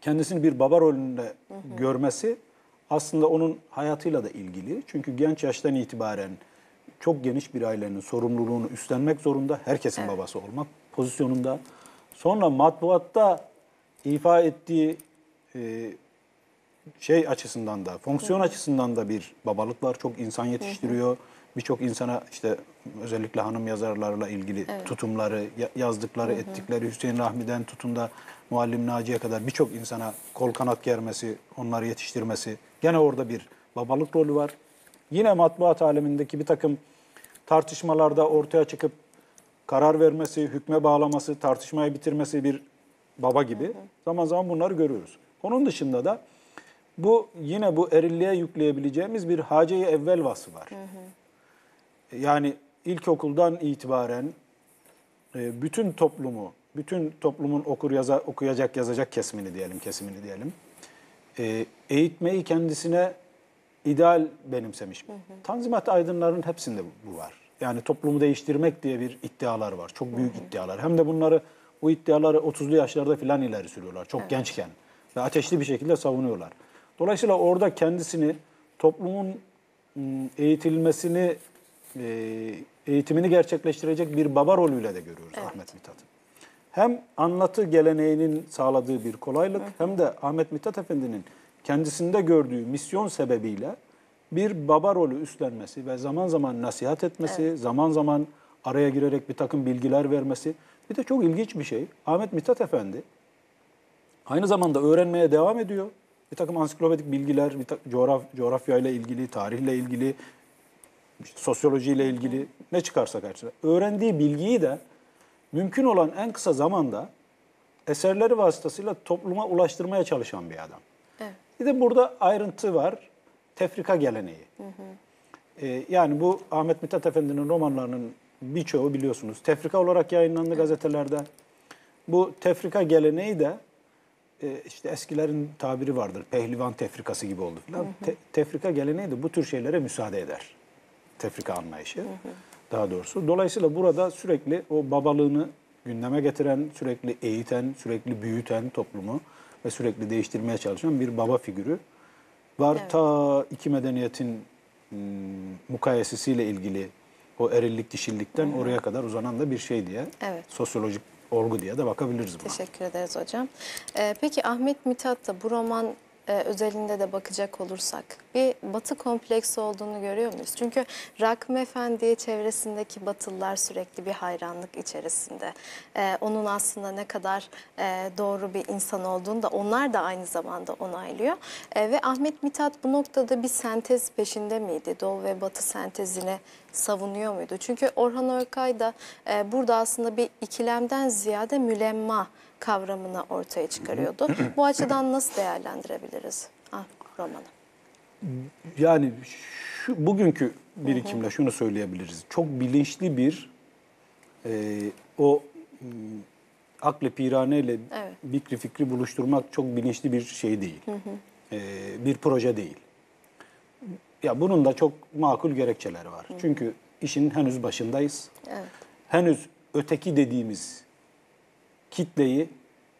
kendisini bir baba rolünde görmesi aslında onun hayatıyla da ilgili. Çünkü genç yaştan itibaren çok geniş bir ailenin sorumluluğunu üstlenmek zorunda. Herkesin babası olmak pozisyonunda. Sonra matbuatta ifa ettiği e, şey açısından da, fonksiyon açısından da bir babalık var. Çok insan yetiştiriyor. Birçok insana işte özellikle hanım yazarlarla ilgili tutumları, ya- yazdıkları, ettikleri Hüseyin Rahmi'den tutun da Muallim Naci'ye kadar birçok insana kol kanat germesi, onları yetiştirmesi. Gene orada bir babalık rolü var. Yine matbuat alemindeki bir takım tartışmalarda ortaya çıkıp karar vermesi, hükme bağlaması, tartışmayı bitirmesi bir baba gibi zaman zaman bunları görüyoruz. Onun dışında da bu yine bu erilliğe yükleyebileceğimiz bir hace-i evvel vasfı var. Yani ilkokuldan itibaren e, bütün toplumu, bütün toplumun okur yaza, okuyacak yazacak kesimini diyelim, kesimini diyelim. e, eğitmeyi kendisine ideal benimsemiş. Tanzimat aydınların hepsinde bu var. Yani toplumu değiştirmek diye bir iddialar var. Çok büyük iddialar. Hem de bunları bu iddiaları 30'lu yaşlarda filan ileri sürüyorlar. Çok gençken ve ateşli bir şekilde savunuyorlar. Dolayısıyla orada kendisini toplumun ım, eğitilmesini eğitimini gerçekleştirecek bir baba rolüyle de görüyoruz Ahmet Mithat'ı. Hem anlatı geleneğinin sağladığı bir kolaylık hem de Ahmet Mithat Efendi'nin kendisinde gördüğü misyon sebebiyle bir baba rolü üstlenmesi ve zaman zaman nasihat etmesi, zaman zaman araya girerek bir takım bilgiler vermesi. Bir de çok ilginç bir şey. Ahmet Mithat Efendi aynı zamanda öğrenmeye devam ediyor. Bir takım ansiklopedik bilgiler, bir takım coğraf, coğrafyayla ilgili, tarihle ilgili, sosyolojiyle ilgili ne çıkarsa karşısına. Öğrendiği bilgiyi de mümkün olan en kısa zamanda eserleri vasıtasıyla topluma ulaştırmaya çalışan bir adam. Evet. Bir de burada ayrıntı var. Tefrika geleneği. Ee, yani bu Ahmet Mithat Efendi'nin romanlarının birçoğu biliyorsunuz tefrika olarak yayınlandı gazetelerde. Bu tefrika geleneği de e, işte eskilerin tabiri vardır. Pehlivan tefrikası gibi oldu falan. Te- tefrika geleneği de bu tür şeylere müsaade eder. Tefrika anlayışı daha doğrusu. Dolayısıyla burada sürekli o babalığını gündeme getiren, sürekli eğiten, sürekli büyüten toplumu ve sürekli değiştirmeye çalışan bir baba figürü var. Ta iki medeniyetin hmm, mukayesesiyle ilgili o erillik dişillikten oraya kadar uzanan da bir şey diye Evet. sosyolojik olgu diye de bakabiliriz buna. Teşekkür ederiz hocam. Ee, peki Ahmet Mithat da bu roman e, özelinde de bakacak olursak bir batı kompleksi olduğunu görüyor muyuz? Çünkü Rakım Efendi'ye çevresindeki batılılar sürekli bir hayranlık içerisinde. Ee, onun aslında ne kadar e, doğru bir insan olduğunu da onlar da aynı zamanda onaylıyor. E, ve Ahmet Mithat bu noktada bir sentez peşinde miydi? Doğu ve batı sentezini savunuyor muydu? Çünkü Orhan Örkay da e, burada aslında bir ikilemden ziyade mülemma kavramını ortaya çıkarıyordu. Bu açıdan nasıl değerlendirebiliriz ah, romanı? Yani şu bugünkü birikimle şunu söyleyebiliriz. Çok bilinçli bir e, o m, aklı pirane ile Evet. fikri fikri buluşturmak çok bilinçli bir şey değil. E, bir proje değil. Ya bunun da çok makul gerekçeleri var. Çünkü işin henüz başındayız. Evet. Henüz öteki dediğimiz kitleyi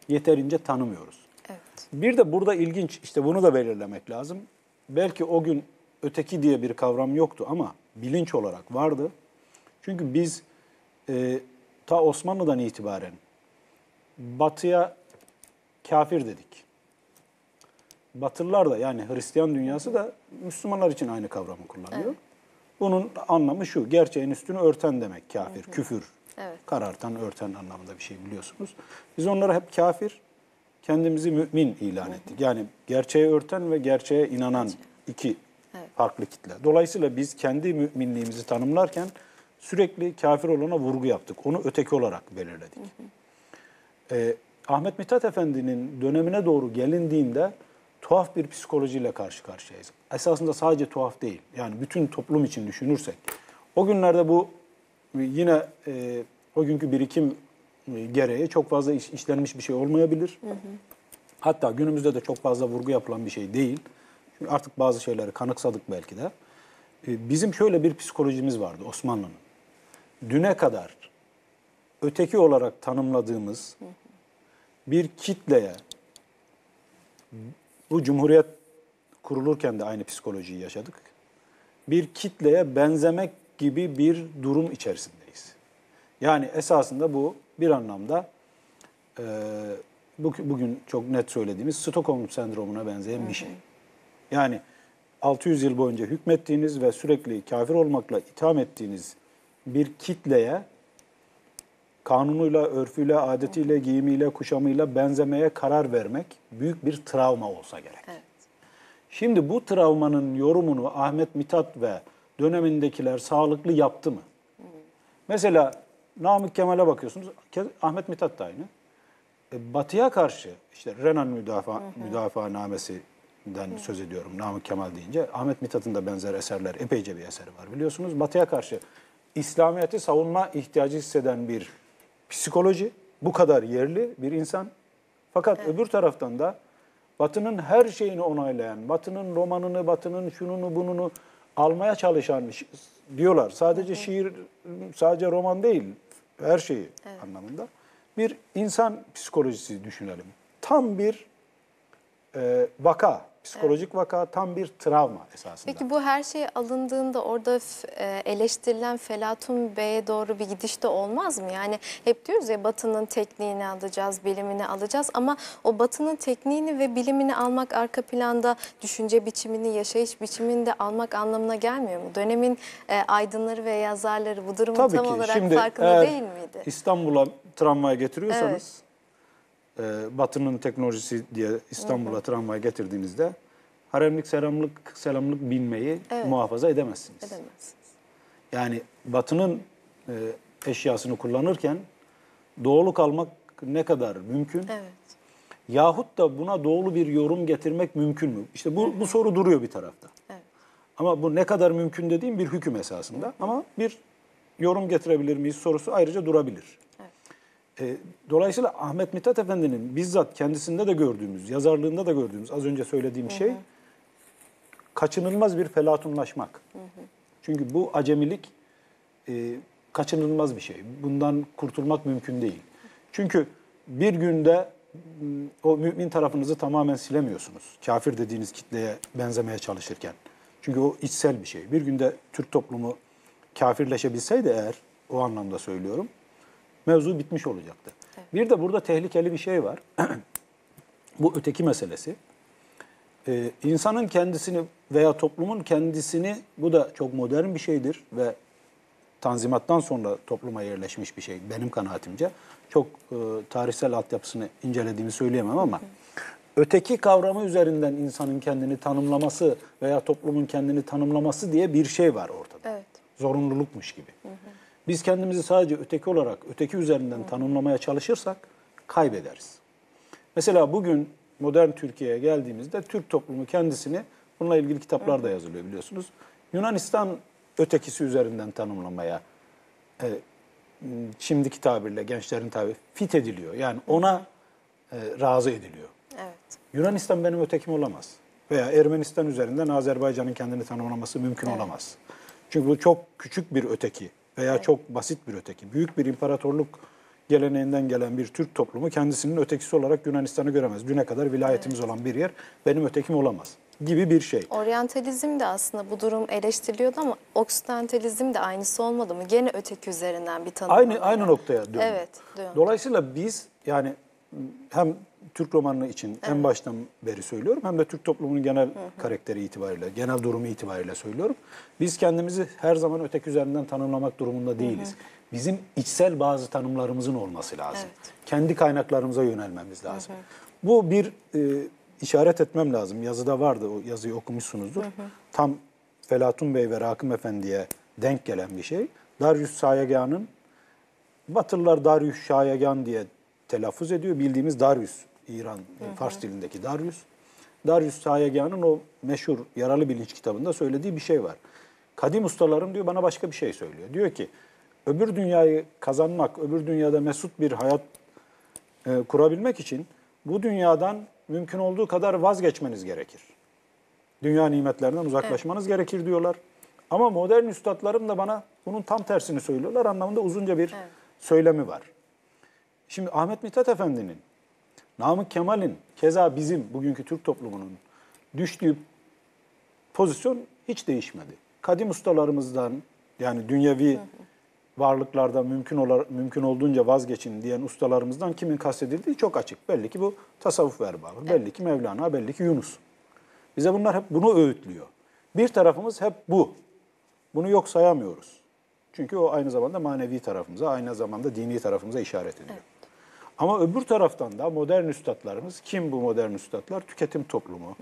yeterince tanımıyoruz. Evet. Bir de burada ilginç, işte bunu da belirlemek lazım. Belki o gün öteki diye bir kavram yoktu ama bilinç olarak vardı. Çünkü biz e, ta Osmanlı'dan itibaren batıya kafir dedik. Batılılar da yani Hristiyan dünyası da Müslümanlar için aynı kavramı kullanıyor. Bunun anlamı şu, gerçeğin üstünü örten demek kafir, küfür. Evet. Karartan, örten anlamında bir şey biliyorsunuz. Biz onlara hep kafir, kendimizi mümin ilan ettik. Yani gerçeğe örten ve gerçeğe inanan iki farklı kitle. Dolayısıyla biz kendi müminliğimizi tanımlarken sürekli kafir olana vurgu yaptık. Onu öteki olarak belirledik. Ee, Ahmet Mithat Efendi'nin dönemine doğru gelindiğinde tuhaf bir psikolojiyle karşı karşıyayız. Esasında sadece tuhaf değil. Yani bütün toplum için düşünürsek. O günlerde bu yine e, o günkü birikim e, gereği çok fazla iş- işlenmiş bir şey olmayabilir. Hatta günümüzde de çok fazla vurgu yapılan bir şey değil. Çünkü artık bazı şeyleri kanıksadık belki de. E, Bizim şöyle bir psikolojimiz vardı Osmanlı'nın. Düne kadar öteki olarak tanımladığımız bir kitleye bu cumhuriyet kurulurken de aynı psikolojiyi yaşadık. Bir kitleye benzemek gibi bir durum içerisindeyiz. Yani esasında bu bir anlamda e, bu- bugün çok net söylediğimiz Stockholm sendromuna benzeyen bir şey. Yani 600 yıl boyunca hükmettiğiniz ve sürekli kafir olmakla itham ettiğiniz bir kitleye kanunuyla, örfüyle, adetiyle, giyimiyle, kuşamıyla benzemeye karar vermek büyük bir travma olsa gerek. Evet. Şimdi bu travmanın yorumunu Ahmet Mithat ve dönemindekiler sağlıklı yaptı mı? Mesela Namık Kemal'e bakıyorsunuz. Ahmet Mithat da aynı. E, Batı'ya karşı işte Renan Müdafaa, Müdafaa Namesi'den söz ediyorum Namık Kemal deyince. Ahmet Mithat'ın da benzer eserler, epeyce bir eseri var biliyorsunuz. Batı'ya karşı İslamiyet'i savunma ihtiyacı hisseden bir psikoloji, bu kadar yerli bir insan. Fakat öbür taraftan da Batı'nın her şeyini onaylayan, Batı'nın romanını, Batı'nın şununu bununu almaya çalışan diyorlar. Sadece şiir, sadece roman değil, her şeyi anlamında. Bir insan psikolojisi düşünelim. Tam bir e, vaka psikolojik vaka tam bir travma esasında. Peki bu her şey alındığında orada e, eleştirilen Felatun Bey'e doğru bir gidiş de olmaz mı? Yani hep diyoruz ya Batı'nın tekniğini alacağız, bilimini alacağız ama o Batı'nın tekniğini ve bilimini almak arka planda düşünce biçimini, yaşayış biçimini de almak anlamına gelmiyor mu? Dönemin e, aydınları ve yazarları bu durumun Tabii tam ki. olarak Şimdi farkında değil miydi? İstanbul'a tramvay getiriyorsanız, e, Batı'nın teknolojisi diye İstanbul'a tramvay getirdiğinizde haremlik, selamlık, selamlık bilmeyi Evet. muhafaza edemezsiniz. Edemezsiniz. Yani Batı'nın e, eşyasını kullanırken doğulu kalmak ne kadar mümkün? Evet. Yahut da buna doğulu bir yorum getirmek mümkün mü? İşte bu, bu soru duruyor bir tarafta. Evet. Ama bu ne kadar mümkün dediğim bir hüküm esasında. Ama bir yorum getirebilir miyiz sorusu ayrıca durabilir. E, dolayısıyla Ahmet Mithat Efendi'nin bizzat kendisinde de gördüğümüz, yazarlığında da gördüğümüz az önce söylediğim şey kaçınılmaz bir felatunlaşmak. Çünkü bu acemilik e, kaçınılmaz bir şey. Bundan kurtulmak mümkün değil. Çünkü bir günde o mümin tarafınızı tamamen silemiyorsunuz. Kafir dediğiniz kitleye benzemeye çalışırken. Çünkü o içsel bir şey. Bir günde Türk toplumu kafirleşebilseydi eğer, o anlamda söylüyorum, mevzu bitmiş olacaktı. Bir de burada tehlikeli bir şey var. bu öteki meselesi. Ee, insanın kendisini veya toplumun kendisini, bu da çok modern bir şeydir ve Tanzimattan sonra topluma yerleşmiş bir şey benim kanaatimce. Çok e, tarihsel altyapısını incelediğimi söyleyemem ama öteki kavramı üzerinden insanın kendini tanımlaması veya toplumun kendini tanımlaması diye bir şey var ortada. Evet. Zorunlulukmuş gibi. Biz kendimizi sadece öteki olarak, öteki üzerinden tanımlamaya çalışırsak kaybederiz. Mesela bugün modern Türkiye'ye geldiğimizde Türk toplumu kendisini, bununla ilgili kitaplar da yazılıyor biliyorsunuz. Yunanistan ötekisi üzerinden tanımlamaya, e, şimdiki tabirle, gençlerin tabiri fit ediliyor. Yani ona e, razı ediliyor. Evet. Yunanistan benim ötekim olamaz. Veya Ermenistan üzerinden Azerbaycan'ın kendini tanımlaması mümkün olamaz. Çünkü bu çok küçük bir öteki veya çok basit bir öteki. Büyük bir imparatorluk geleneğinden gelen bir Türk toplumu kendisinin ötekisi olarak Yunanistan'ı göremez. Düne kadar vilayetimiz olan bir yer benim ötekim olamaz gibi bir şey. Oryantalizm de aslında bu durum eleştiriliyordu ama oksidentalizm de aynısı olmadı mı? Gene öteki üzerinden bir tanım. Aynı aynı noktaya döndü. Evet, döndü. Dolayısıyla biz yani hem Türk romanı için en baştan beri söylüyorum hem de Türk toplumunun genel karakteri itibariyle, genel durumu itibariyle söylüyorum. Biz kendimizi her zaman öteki üzerinden tanımlamak durumunda değiliz. Bizim içsel bazı tanımlarımızın olması lazım. Kendi kaynaklarımıza yönelmemiz lazım. Bu bir e, işaret etmem lazım. Yazıda vardı, o yazıyı okumuşsunuzdur. Tam Felatun Bey ve Rakım Efendi'ye denk gelen bir şey. Darius Sayagan'ın Batılılar Darius Şayagan diye telaffuz ediyor. Bildiğimiz Darius, İran, e, Fars dilindeki Darius. Darius Sayagan'ın o meşhur Yaralı Bilinç kitabında söylediği bir şey var. Kadim ustalarım diyor bana başka bir şey söylüyor. Diyor ki öbür dünyayı kazanmak, öbür dünyada mesut bir hayat e, kurabilmek için bu dünyadan mümkün olduğu kadar vazgeçmeniz gerekir. Dünya nimetlerinden uzaklaşmanız gerekir diyorlar. Ama modern üstadlarım da bana bunun tam tersini söylüyorlar anlamında uzunca bir söylemi var. Şimdi Ahmet Mithat Efendi'nin, Namık Kemal'in, keza bizim bugünkü Türk toplumunun düştüğü pozisyon hiç değişmedi. Kadim ustalarımızdan yani dünyevi varlıklardan mümkün olar, mümkün olduğunca vazgeçin diyen ustalarımızdan kimin kastedildiği çok açık. Belli ki bu tasavvuf erbabı, belli ki Mevlana, belli ki Yunus. Bize bunlar hep bunu öğütlüyor. Bir tarafımız hep bu. Bunu yok sayamıyoruz. Çünkü o aynı zamanda manevi tarafımıza, aynı zamanda dini tarafımıza işaret ediyor. Ama öbür taraftan da modern üstadlarımız, kim bu modern üstadlar? Tüketim toplumu,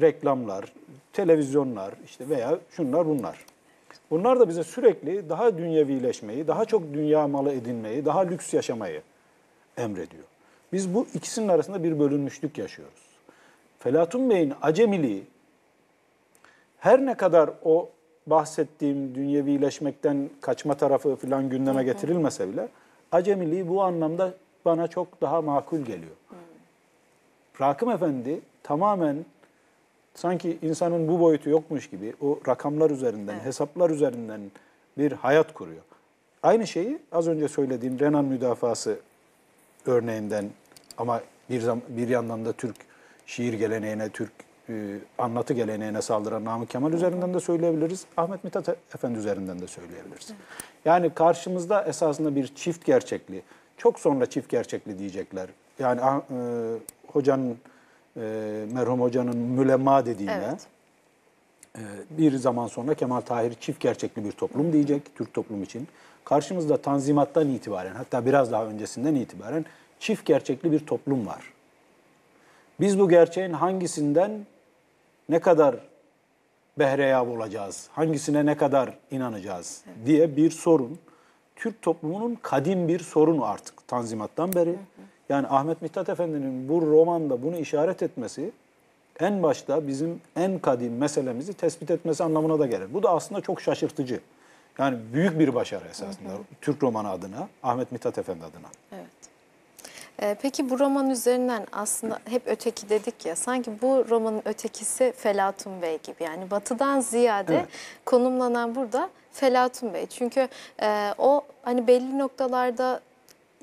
reklamlar, televizyonlar işte veya şunlar bunlar. Bunlar da bize sürekli daha dünyevileşmeyi, daha çok dünya malı edinmeyi, daha lüks yaşamayı emrediyor. Biz bu ikisinin arasında bir bölünmüşlük yaşıyoruz. Felatun Bey'in acemiliği her ne kadar o bahsettiğim dünyevileşmekten kaçma tarafı falan gündeme getirilmese bile acemiliği bu anlamda bana çok daha makul geliyor. Rakım Efendi tamamen sanki insanın bu boyutu yokmuş gibi o rakamlar üzerinden, hesaplar üzerinden bir hayat kuruyor. Aynı şeyi az önce söylediğim Renan müdafası örneğinden ama bir zam- bir yandan da Türk şiir geleneğine, Türk e, anlatı geleneğine saldıran Namık Kemal üzerinden de söyleyebiliriz. Ahmet Mithat Efendi üzerinden de söyleyebiliriz. Yani karşımızda esasında bir çift gerçekli, çok sonra çift gerçekli diyecekler. Yani e, hocanın, e, merhum hocanın mülemma dediğine, Evet. ee, bir zaman sonra Kemal Tahir çift gerçekli bir toplum diyecek Türk toplumu için. Karşımızda Tanzimat'tan itibaren hatta biraz daha öncesinden itibaren çift gerçekli bir toplum var. Biz bu gerçeğin hangisinden ne kadar behreyab olacağız, hangisine ne kadar inanacağız diye bir sorun. Türk toplumunun kadim bir sorunu artık Tanzimat'tan beri. Yani Ahmet Mithat Efendi'nin bu romanda bunu işaret etmesi en başta bizim en kadim meselemizi tespit etmesi anlamına da gelir. Bu da aslında çok şaşırtıcı. Yani büyük bir başarı esasında Türk romanı adına, Ahmet Mithat Efendi adına. Evet. Ee, peki bu roman üzerinden aslında hep öteki dedik ya sanki bu romanın ötekisi Felatun Bey gibi yani batıdan ziyade Evet. konumlanan burada Felatun Bey. Çünkü e, o hani belli noktalarda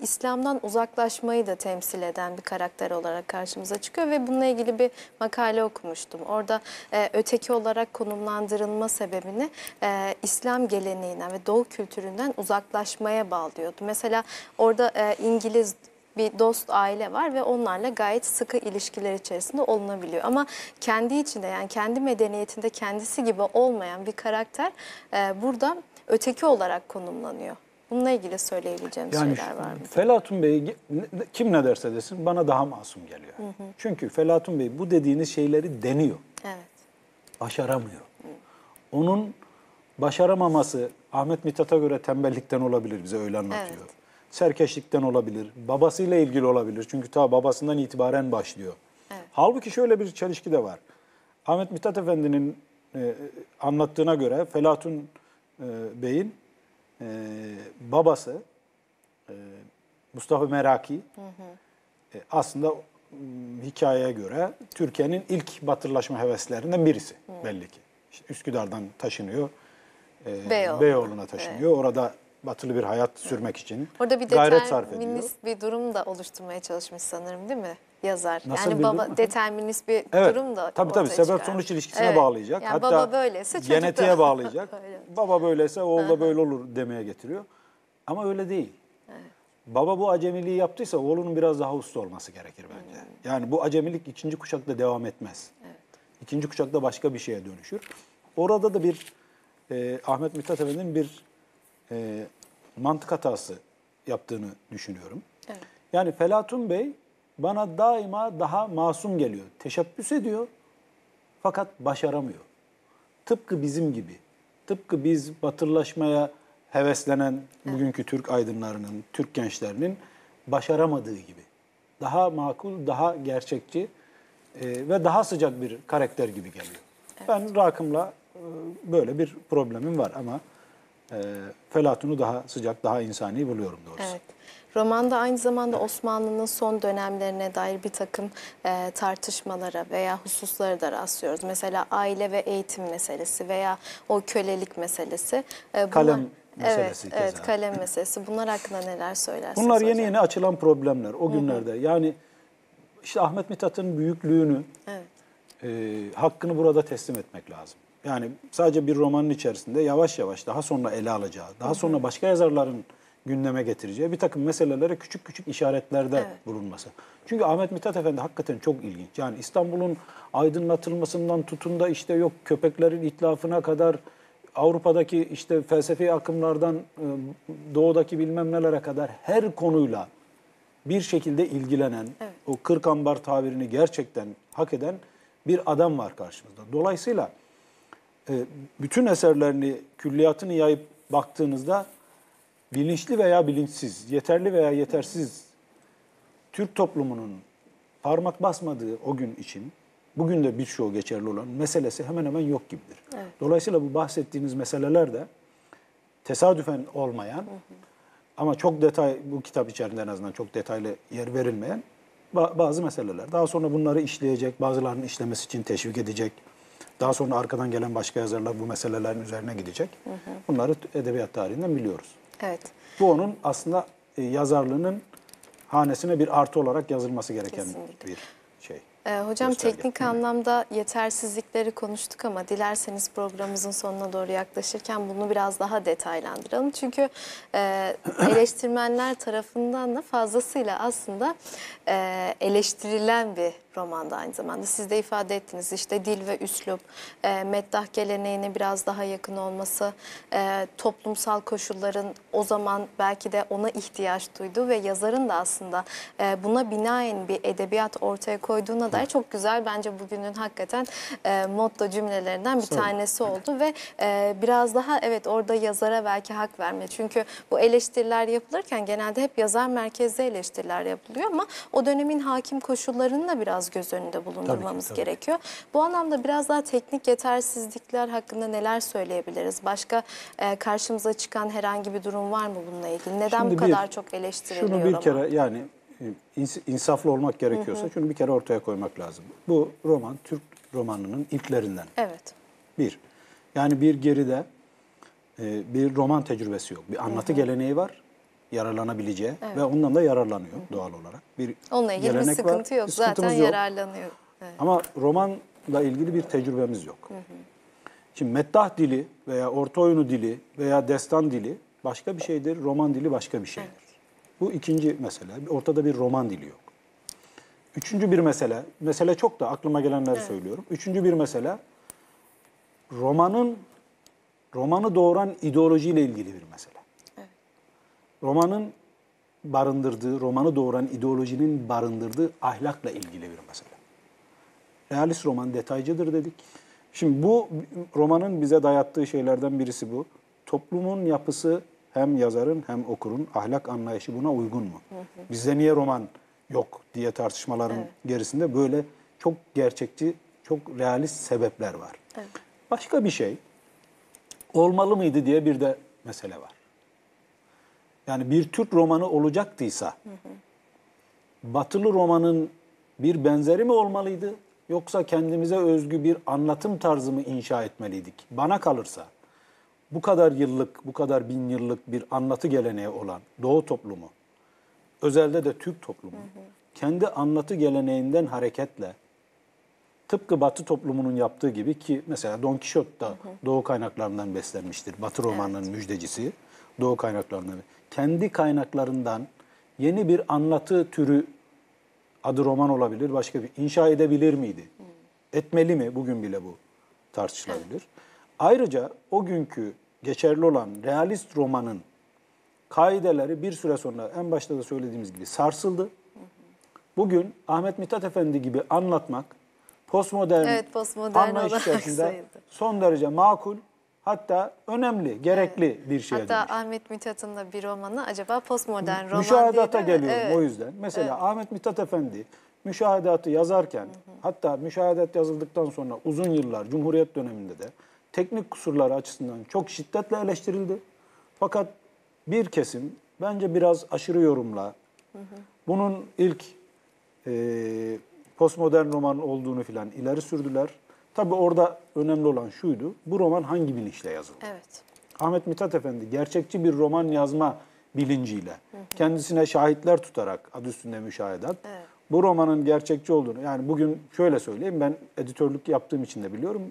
İslam'dan uzaklaşmayı da temsil eden bir karakter olarak karşımıza çıkıyor ve bununla ilgili bir makale okumuştum. Orada e, öteki olarak konumlandırılma sebebini e, İslam geleneğinden ve Doğu kültüründen uzaklaşmaya bağlıyordu. Mesela orada e, İngiliz bir dost aile var ve onlarla gayet sıkı ilişkiler içerisinde olunabiliyor. Ama kendi içinde yani kendi medeniyetinde kendisi gibi olmayan bir karakter e, burada öteki olarak konumlanıyor. Bununla ilgili söyleyebileceğim Yani şeyler var mı? Felatun Bey kim ne derse desin bana daha masum geliyor. Çünkü Felatun Bey bu dediğiniz şeyleri deniyor. Evet. başaramıyor. Onun başaramaması Ahmet Mithat'a göre tembellikten olabilir bize öyle anlatıyor. Evet. Serkeşlikten olabilir, babasıyla ilgili olabilir. Çünkü ta babasından itibaren başlıyor. Evet. Halbuki şöyle bir çelişki de var. Ahmet Mithat Efendi'nin e, anlattığına göre Felatun e, Bey'in e, babası e, Mustafa Meraki e, aslında m, hikayeye göre Türkiye'nin ilk batırlaşma heveslerinden birisi belli ki. İşte Üsküdar'dan taşınıyor. e, Beyoğlu'na. Beyoğlu'na taşınıyor. Orada batılı bir hayat sürmek için Orada bir gayret sarf ediyor. bir durum da oluşturmaya çalışmış sanırım değil mi? Yazar. Nasıl yani baba determinist bir Evet. durum da tabii tabii sebep sonuç ilişkisine Evet. bağlayacak. Yani Hatta baba böyleyse çocuk da genetiğe bağlayacak. öyle. baba böyleyse oğul da böyle olur demeye getiriyor. Ama öyle değil. Baba bu acemiliği yaptıysa oğlunun biraz daha usta olması gerekir bence. Yani bu acemilik ikinci kuşakta devam etmez. İkinci kuşakta başka bir şeye dönüşür. Orada da bir e, Ahmet Mithat Efendi'nin bir e, mantık hatası yaptığını düşünüyorum. Evet. Yani Felatun Bey bana daima daha masum geliyor. Teşebbüs ediyor fakat başaramıyor. Tıpkı bizim gibi. Tıpkı biz batırlaşmaya heveslenen bugünkü Türk aydınlarının, Türk gençlerinin başaramadığı gibi. Daha makul, daha gerçekçi e, ve daha sıcak bir karakter gibi geliyor. Ben Rakım'la e, böyle bir problemim var ama e, Felatun'u daha sıcak, daha insani buluyorum doğrusu. Evet. Romanda aynı zamanda Osmanlı'nın son dönemlerine dair bir takım e, tartışmalara veya hususlara da rastlıyoruz. Mesela aile ve eğitim meselesi veya o kölelik meselesi. E, bunlar- Kalem meselesi Evet, evet kalem meselesi. Bunlar hakkında neler söylersiniz Bunlar yeni hocam? yeni açılan problemler o günlerde. Yani işte Ahmet Mithat'ın büyüklüğünü, Evet. e, hakkını burada teslim etmek lazım. Yani sadece bir romanın içerisinde yavaş yavaş daha sonra ele alacağı, daha sonra başka yazarların gündeme getireceği bir takım meselelere küçük küçük işaretlerde Evet. bulunması. Çünkü Ahmet Mithat Efendi hakikaten çok ilginç. Yani İstanbul'un aydınlatılmasından tutun da işte yok köpeklerin itlafına kadar Avrupa'daki işte felsefi akımlardan e, doğudaki bilmem nelere kadar her konuyla bir şekilde ilgilenen, Evet. o kırk ambar tabirini gerçekten hak eden bir adam var karşımızda. Dolayısıyla bütün eserlerini, külliyatını yayıp baktığınızda bilinçli veya bilinçsiz, yeterli veya yetersiz Türk toplumunun parmak basmadığı o gün için, bugün de birçoğu geçerli olan meselesi hemen hemen yok gibidir. Evet. Dolayısıyla bu bahsettiğiniz meseleler de tesadüfen olmayan ama çok detay, bu kitap içerisinde en azından çok detaylı yer verilmeyen ba- bazı meseleler. Daha sonra bunları işleyecek, bazılarının işlemesi için teşvik edecek. Daha sonra arkadan gelen başka yazarlar bu meselelerin üzerine gidecek. Bunları edebiyat tarihinden biliyoruz. Evet. Bu onun aslında e, yazarlığının hanesine bir artı olarak yazılması gereken Kesinlikle. bir şey. Ee, hocam Gösterge. teknik anlamda yetersizlikleri konuştuk ama dilerseniz programımızın sonuna doğru yaklaşırken bunu biraz daha detaylandıralım. Çünkü e, eleştirmenler tarafından da fazlasıyla aslında e, eleştirilen bir romanda aynı zamanda. Siz de ifade ettiniz işte dil ve üslup, e, meddah geleneğine biraz daha yakın olması, e, toplumsal koşulların o zaman belki de ona ihtiyaç duyduğu ve yazarın da aslında e, buna binaen bir edebiyat ortaya koyduğuna dair çok güzel bence bugünün hakikaten e, motto cümlelerinden bir olun. tanesi oldu ve e, biraz daha evet orada yazara belki hak verme. Çünkü bu eleştiriler yapılırken genelde hep yazar merkezli eleştiriler yapılıyor ama o dönemin hakim koşullarını da biraz göz önünde bulundurmamız tabii ki. gerekiyor. Bu anlamda biraz daha teknik yetersizlikler hakkında neler söyleyebiliriz? Başka e, karşımıza çıkan herhangi bir durum var mı bununla ilgili? Neden Şimdi bu bir- kadar çok eleştiriliyor Şunu bir roman? kere yani e, ins- insaflı olmak gerekiyorsa şunu bir kere ortaya koymak lazım. Bu roman Türk romanının ilklerinden. Evet. Bir. Yani bir geride e, bir roman tecrübesi yok. Bir anlatı geleneği var yararlanabileceği ve ondan da yararlanıyor doğal olarak. Bir Onunla ilgili bir gelenek var, sıkıntı yok. bir Zaten yok. yararlanıyor. Evet. Ama romanla ilgili bir tecrübemiz yok. Şimdi meddah dili veya orta oyunu dili veya destan dili başka bir şeydir. Roman dili başka bir şeydir. Bu ikinci mesele. Ortada bir roman dili yok. Üçüncü bir mesele, mesele çok da aklıma gelenleri söylüyorum. Üçüncü bir mesele, romanın, romanı doğuran ideolojiyle ilgili bir mesele. Romanın barındırdığı, romanı doğuran ideolojinin barındırdığı ahlakla ilgili bir mesele. Realist roman detaycıdır dedik. Şimdi bu romanın bize dayattığı şeylerden birisi bu. Toplumun yapısı hem yazarın hem okurun ahlak anlayışı buna uygun mu? Bizde niye roman yok diye tartışmaların gerisinde böyle çok gerçekçi, çok realist sebepler var. Başka bir şey olmalı mıydı diye bir de mesele var. Yani bir Türk romanı olacaktıysa batılı romanın bir benzeri mi olmalıydı yoksa kendimize özgü bir anlatım tarzı mı inşa etmeliydik? Bana kalırsa bu kadar yıllık, bu kadar bin yıllık bir anlatı geleneği olan Doğu toplumu, özelde de Türk toplumu, kendi anlatı geleneğinden hareketle tıpkı Batı toplumunun yaptığı gibi ki mesela Don Quixote da Doğu kaynaklarından beslenmiştir. Batı romanının müjdecisi Doğu kaynaklarından. Kendi kaynaklarından yeni bir anlatı türü adı roman olabilir, başka bir inşa edebilir miydi? Etmeli mi? Bugün bile bu tartışılabilir. Ayrıca o günkü geçerli olan realist romanın kaideleri bir süre sonra en başta da söylediğimiz gibi sarsıldı. Bugün Ahmet Mithat Efendi gibi anlatmak postmodern, Evet, postmodern anlayış içerisinde sayıldı. son derece makul hatta önemli, gerekli bir şeye Hatta dönüştü. Ahmet Mithat'ın da bir romanı acaba postmodern roman Müşahedata geliyorum Evet. o yüzden. Mesela Ahmet Mithat Efendi müşahedatı yazarken hatta müşahedat yazıldıktan sonra uzun yıllar Cumhuriyet döneminde de teknik kusurları açısından çok şiddetle eleştirildi. Fakat bir kesim bence biraz aşırı yorumla bunun ilk e, postmodern roman olduğunu filan ileri sürdüler. Tabi orada önemli olan şuydu. Bu roman hangi bilinçle yazıldı? Evet. Ahmet Mithat Efendi gerçekçi bir roman yazma bilinciyle, kendisine şahitler tutarak adı üstünde müşahedat, bu romanın gerçekçi olduğunu, yani bugün şöyle söyleyeyim, ben editörlük yaptığım için de biliyorum.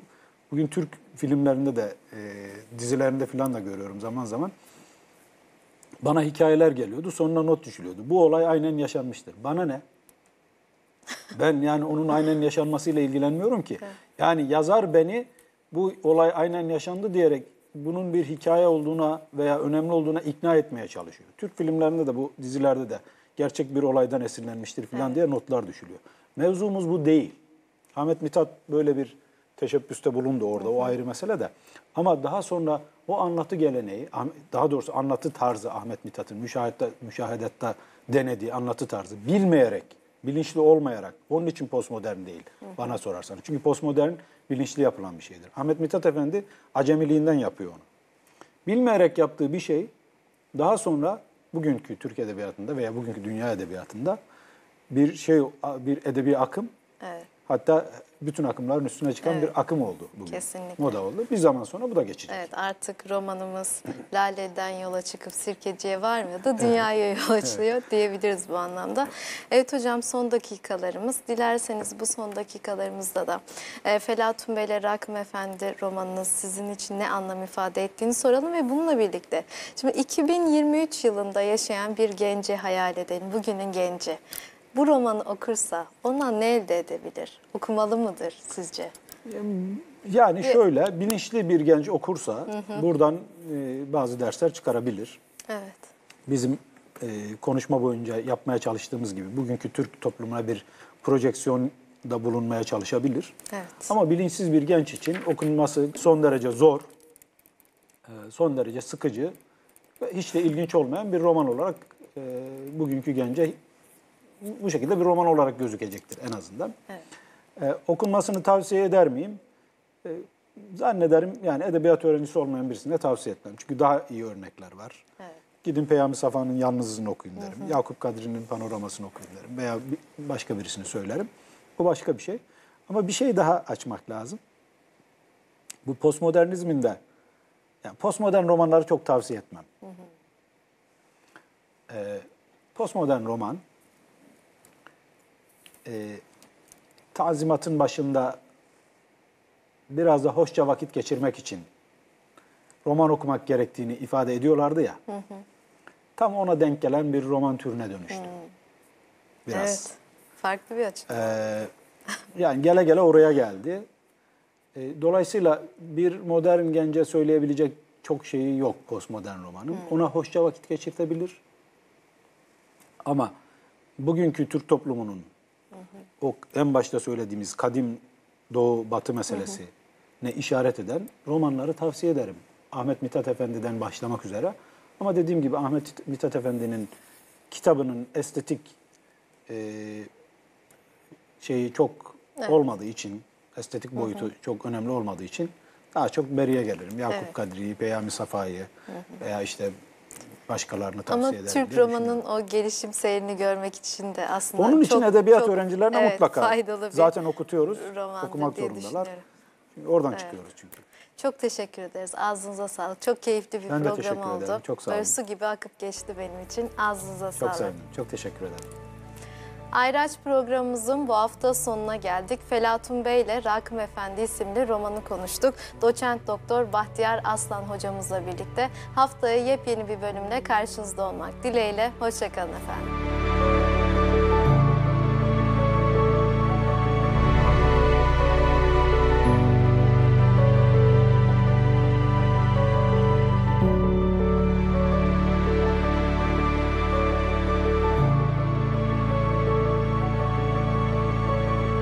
Bugün Türk filmlerinde de, e, dizilerinde falan da görüyorum zaman zaman. Bana hikayeler geliyordu, sonuna not düşülüyordu. Bu olay aynen yaşanmıştır. Bana ne? Ben yani onun aynen yaşanmasıyla ilgilenmiyorum ki. Yani yazar beni bu olay aynen yaşandı diyerek bunun bir hikaye olduğuna veya önemli olduğuna ikna etmeye çalışıyor. Türk filmlerinde de bu dizilerde de gerçek bir olaydan esinlenmiştir falan diye notlar düşülüyor. Mevzumuz bu değil. Ahmet Mithat böyle bir teşebbüste bulundu orada o ayrı mesele de. Ama daha sonra o anlatı geleneği, daha doğrusu anlatı tarzı Ahmet Mithat'ın müşahedette, müşahedatta denediği anlatı tarzı bilmeyerek, bilinçli olmayarak, onun için postmodern değil bana sorarsanız. Çünkü postmodern bilinçli yapılan bir şeydir. Ahmet Mithat Efendi acemiliğinden yapıyor onu. Bilmeyerek yaptığı bir şey daha sonra bugünkü Türk edebiyatında veya bugünkü dünya edebiyatında bir şey bir edebi akım Evet. Hatta bütün akımların üstüne çıkan Evet. bir akım oldu bugün. Kesinlikle. Moda oldu. Bir zaman sonra bu da geçecek. Evet artık romanımız Lale'den yola çıkıp Sirkeci'ye varmıyordu. Dünyaya yol açılıyor diyebiliriz bu anlamda. Evet hocam son dakikalarımız. Dilerseniz bu son dakikalarımızda da e, Felatun Bey ile Rakım Efendi romanınız sizin için ne anlam ifade ettiğini soralım ve bununla birlikte şimdi 2023 yılında yaşayan bir genci hayal edelim. Bugünün genci. Bu romanı okursa ondan ne elde edebilir? Okumalı mıdır sizce? Yani şöyle bilinçli bir genç okursa buradan e, bazı dersler çıkarabilir. Evet. Bizim e, konuşma boyunca yapmaya çalıştığımız gibi bugünkü Türk toplumuna bir projeksiyonda bulunmaya çalışabilir. Evet. Ama bilinçsiz bir genç için okunması son derece zor, e, son derece sıkıcı ve hiç de ilginç olmayan bir roman olarak e, bugünkü gence bu şekilde bir roman olarak gözükecektir en azından. Evet. E, okunmasını tavsiye eder miyim? E, zannederim yani edebiyat öğrencisi olmayan birisine tavsiye etmem. Çünkü daha iyi örnekler var. Evet. Gidin Peyami Safa'nın Yalnızlığını okuyun derim. Yakup Kadri'nin Panoramasını okuyun derim. Veya bir- başka birisini söylerim. Bu başka bir şey. Ama bir şey daha açmak lazım. Bu postmodernizmin de yani postmodern romanları çok tavsiye etmem. Ee, postmodern roman e, Tanzimat'ın başında biraz da hoşça vakit geçirmek için roman okumak gerektiğini ifade ediyorlardı ya. Tam ona denk gelen bir roman türüne dönüştü. Biraz. Evet. Farklı bir açıdan. Ee, yani gele gele oraya geldi. Ee, dolayısıyla bir modern gence söyleyebilecek çok şeyi yok postmodern romanın. Ona hoşça vakit geçirtebilir. Ama bugünkü Türk toplumunun o en başta söylediğimiz kadim doğu batı meselesi ne işaret eden romanları tavsiye ederim. Ahmet Mithat Efendi'den başlamak üzere. Ama dediğim gibi Ahmet Mithat Efendi'nin kitabının estetik e, şeyi çok olmadığı için, estetik boyutu çok önemli olmadığı için daha çok beriye gelirim. Yakup Evet. Kadri'yi, Peyami Safa'yı veya işte başkalarını tavsiye Ama ederim. Türk diye romanın o gelişim seyrini görmek için de aslında Onun için çok- edebiyat çok, öğrencilerine evet, mutlaka faydalı bir zaten okutuyoruz, okumak zorundalar. Çünkü oradan çıkıyoruz çünkü. Çok teşekkür ederiz. Ağzınıza sağlık. Çok keyifli bir Ben program oldu. ederim. Çok sağ Böyle olun. su gibi akıp geçti benim için. Ağzınıza Çok sağlık. sevindim. Çok teşekkür ederim. Ayraç programımızın bu hafta sonuna geldik. Felatun Bey ile Rakım Efendi isimli romanı konuştuk. Doçent Doktor Bahtiyar Aslan hocamızla birlikte haftaya yepyeni bir bölümle karşınızda olmak dileğiyle. Hoşçakalın efendim.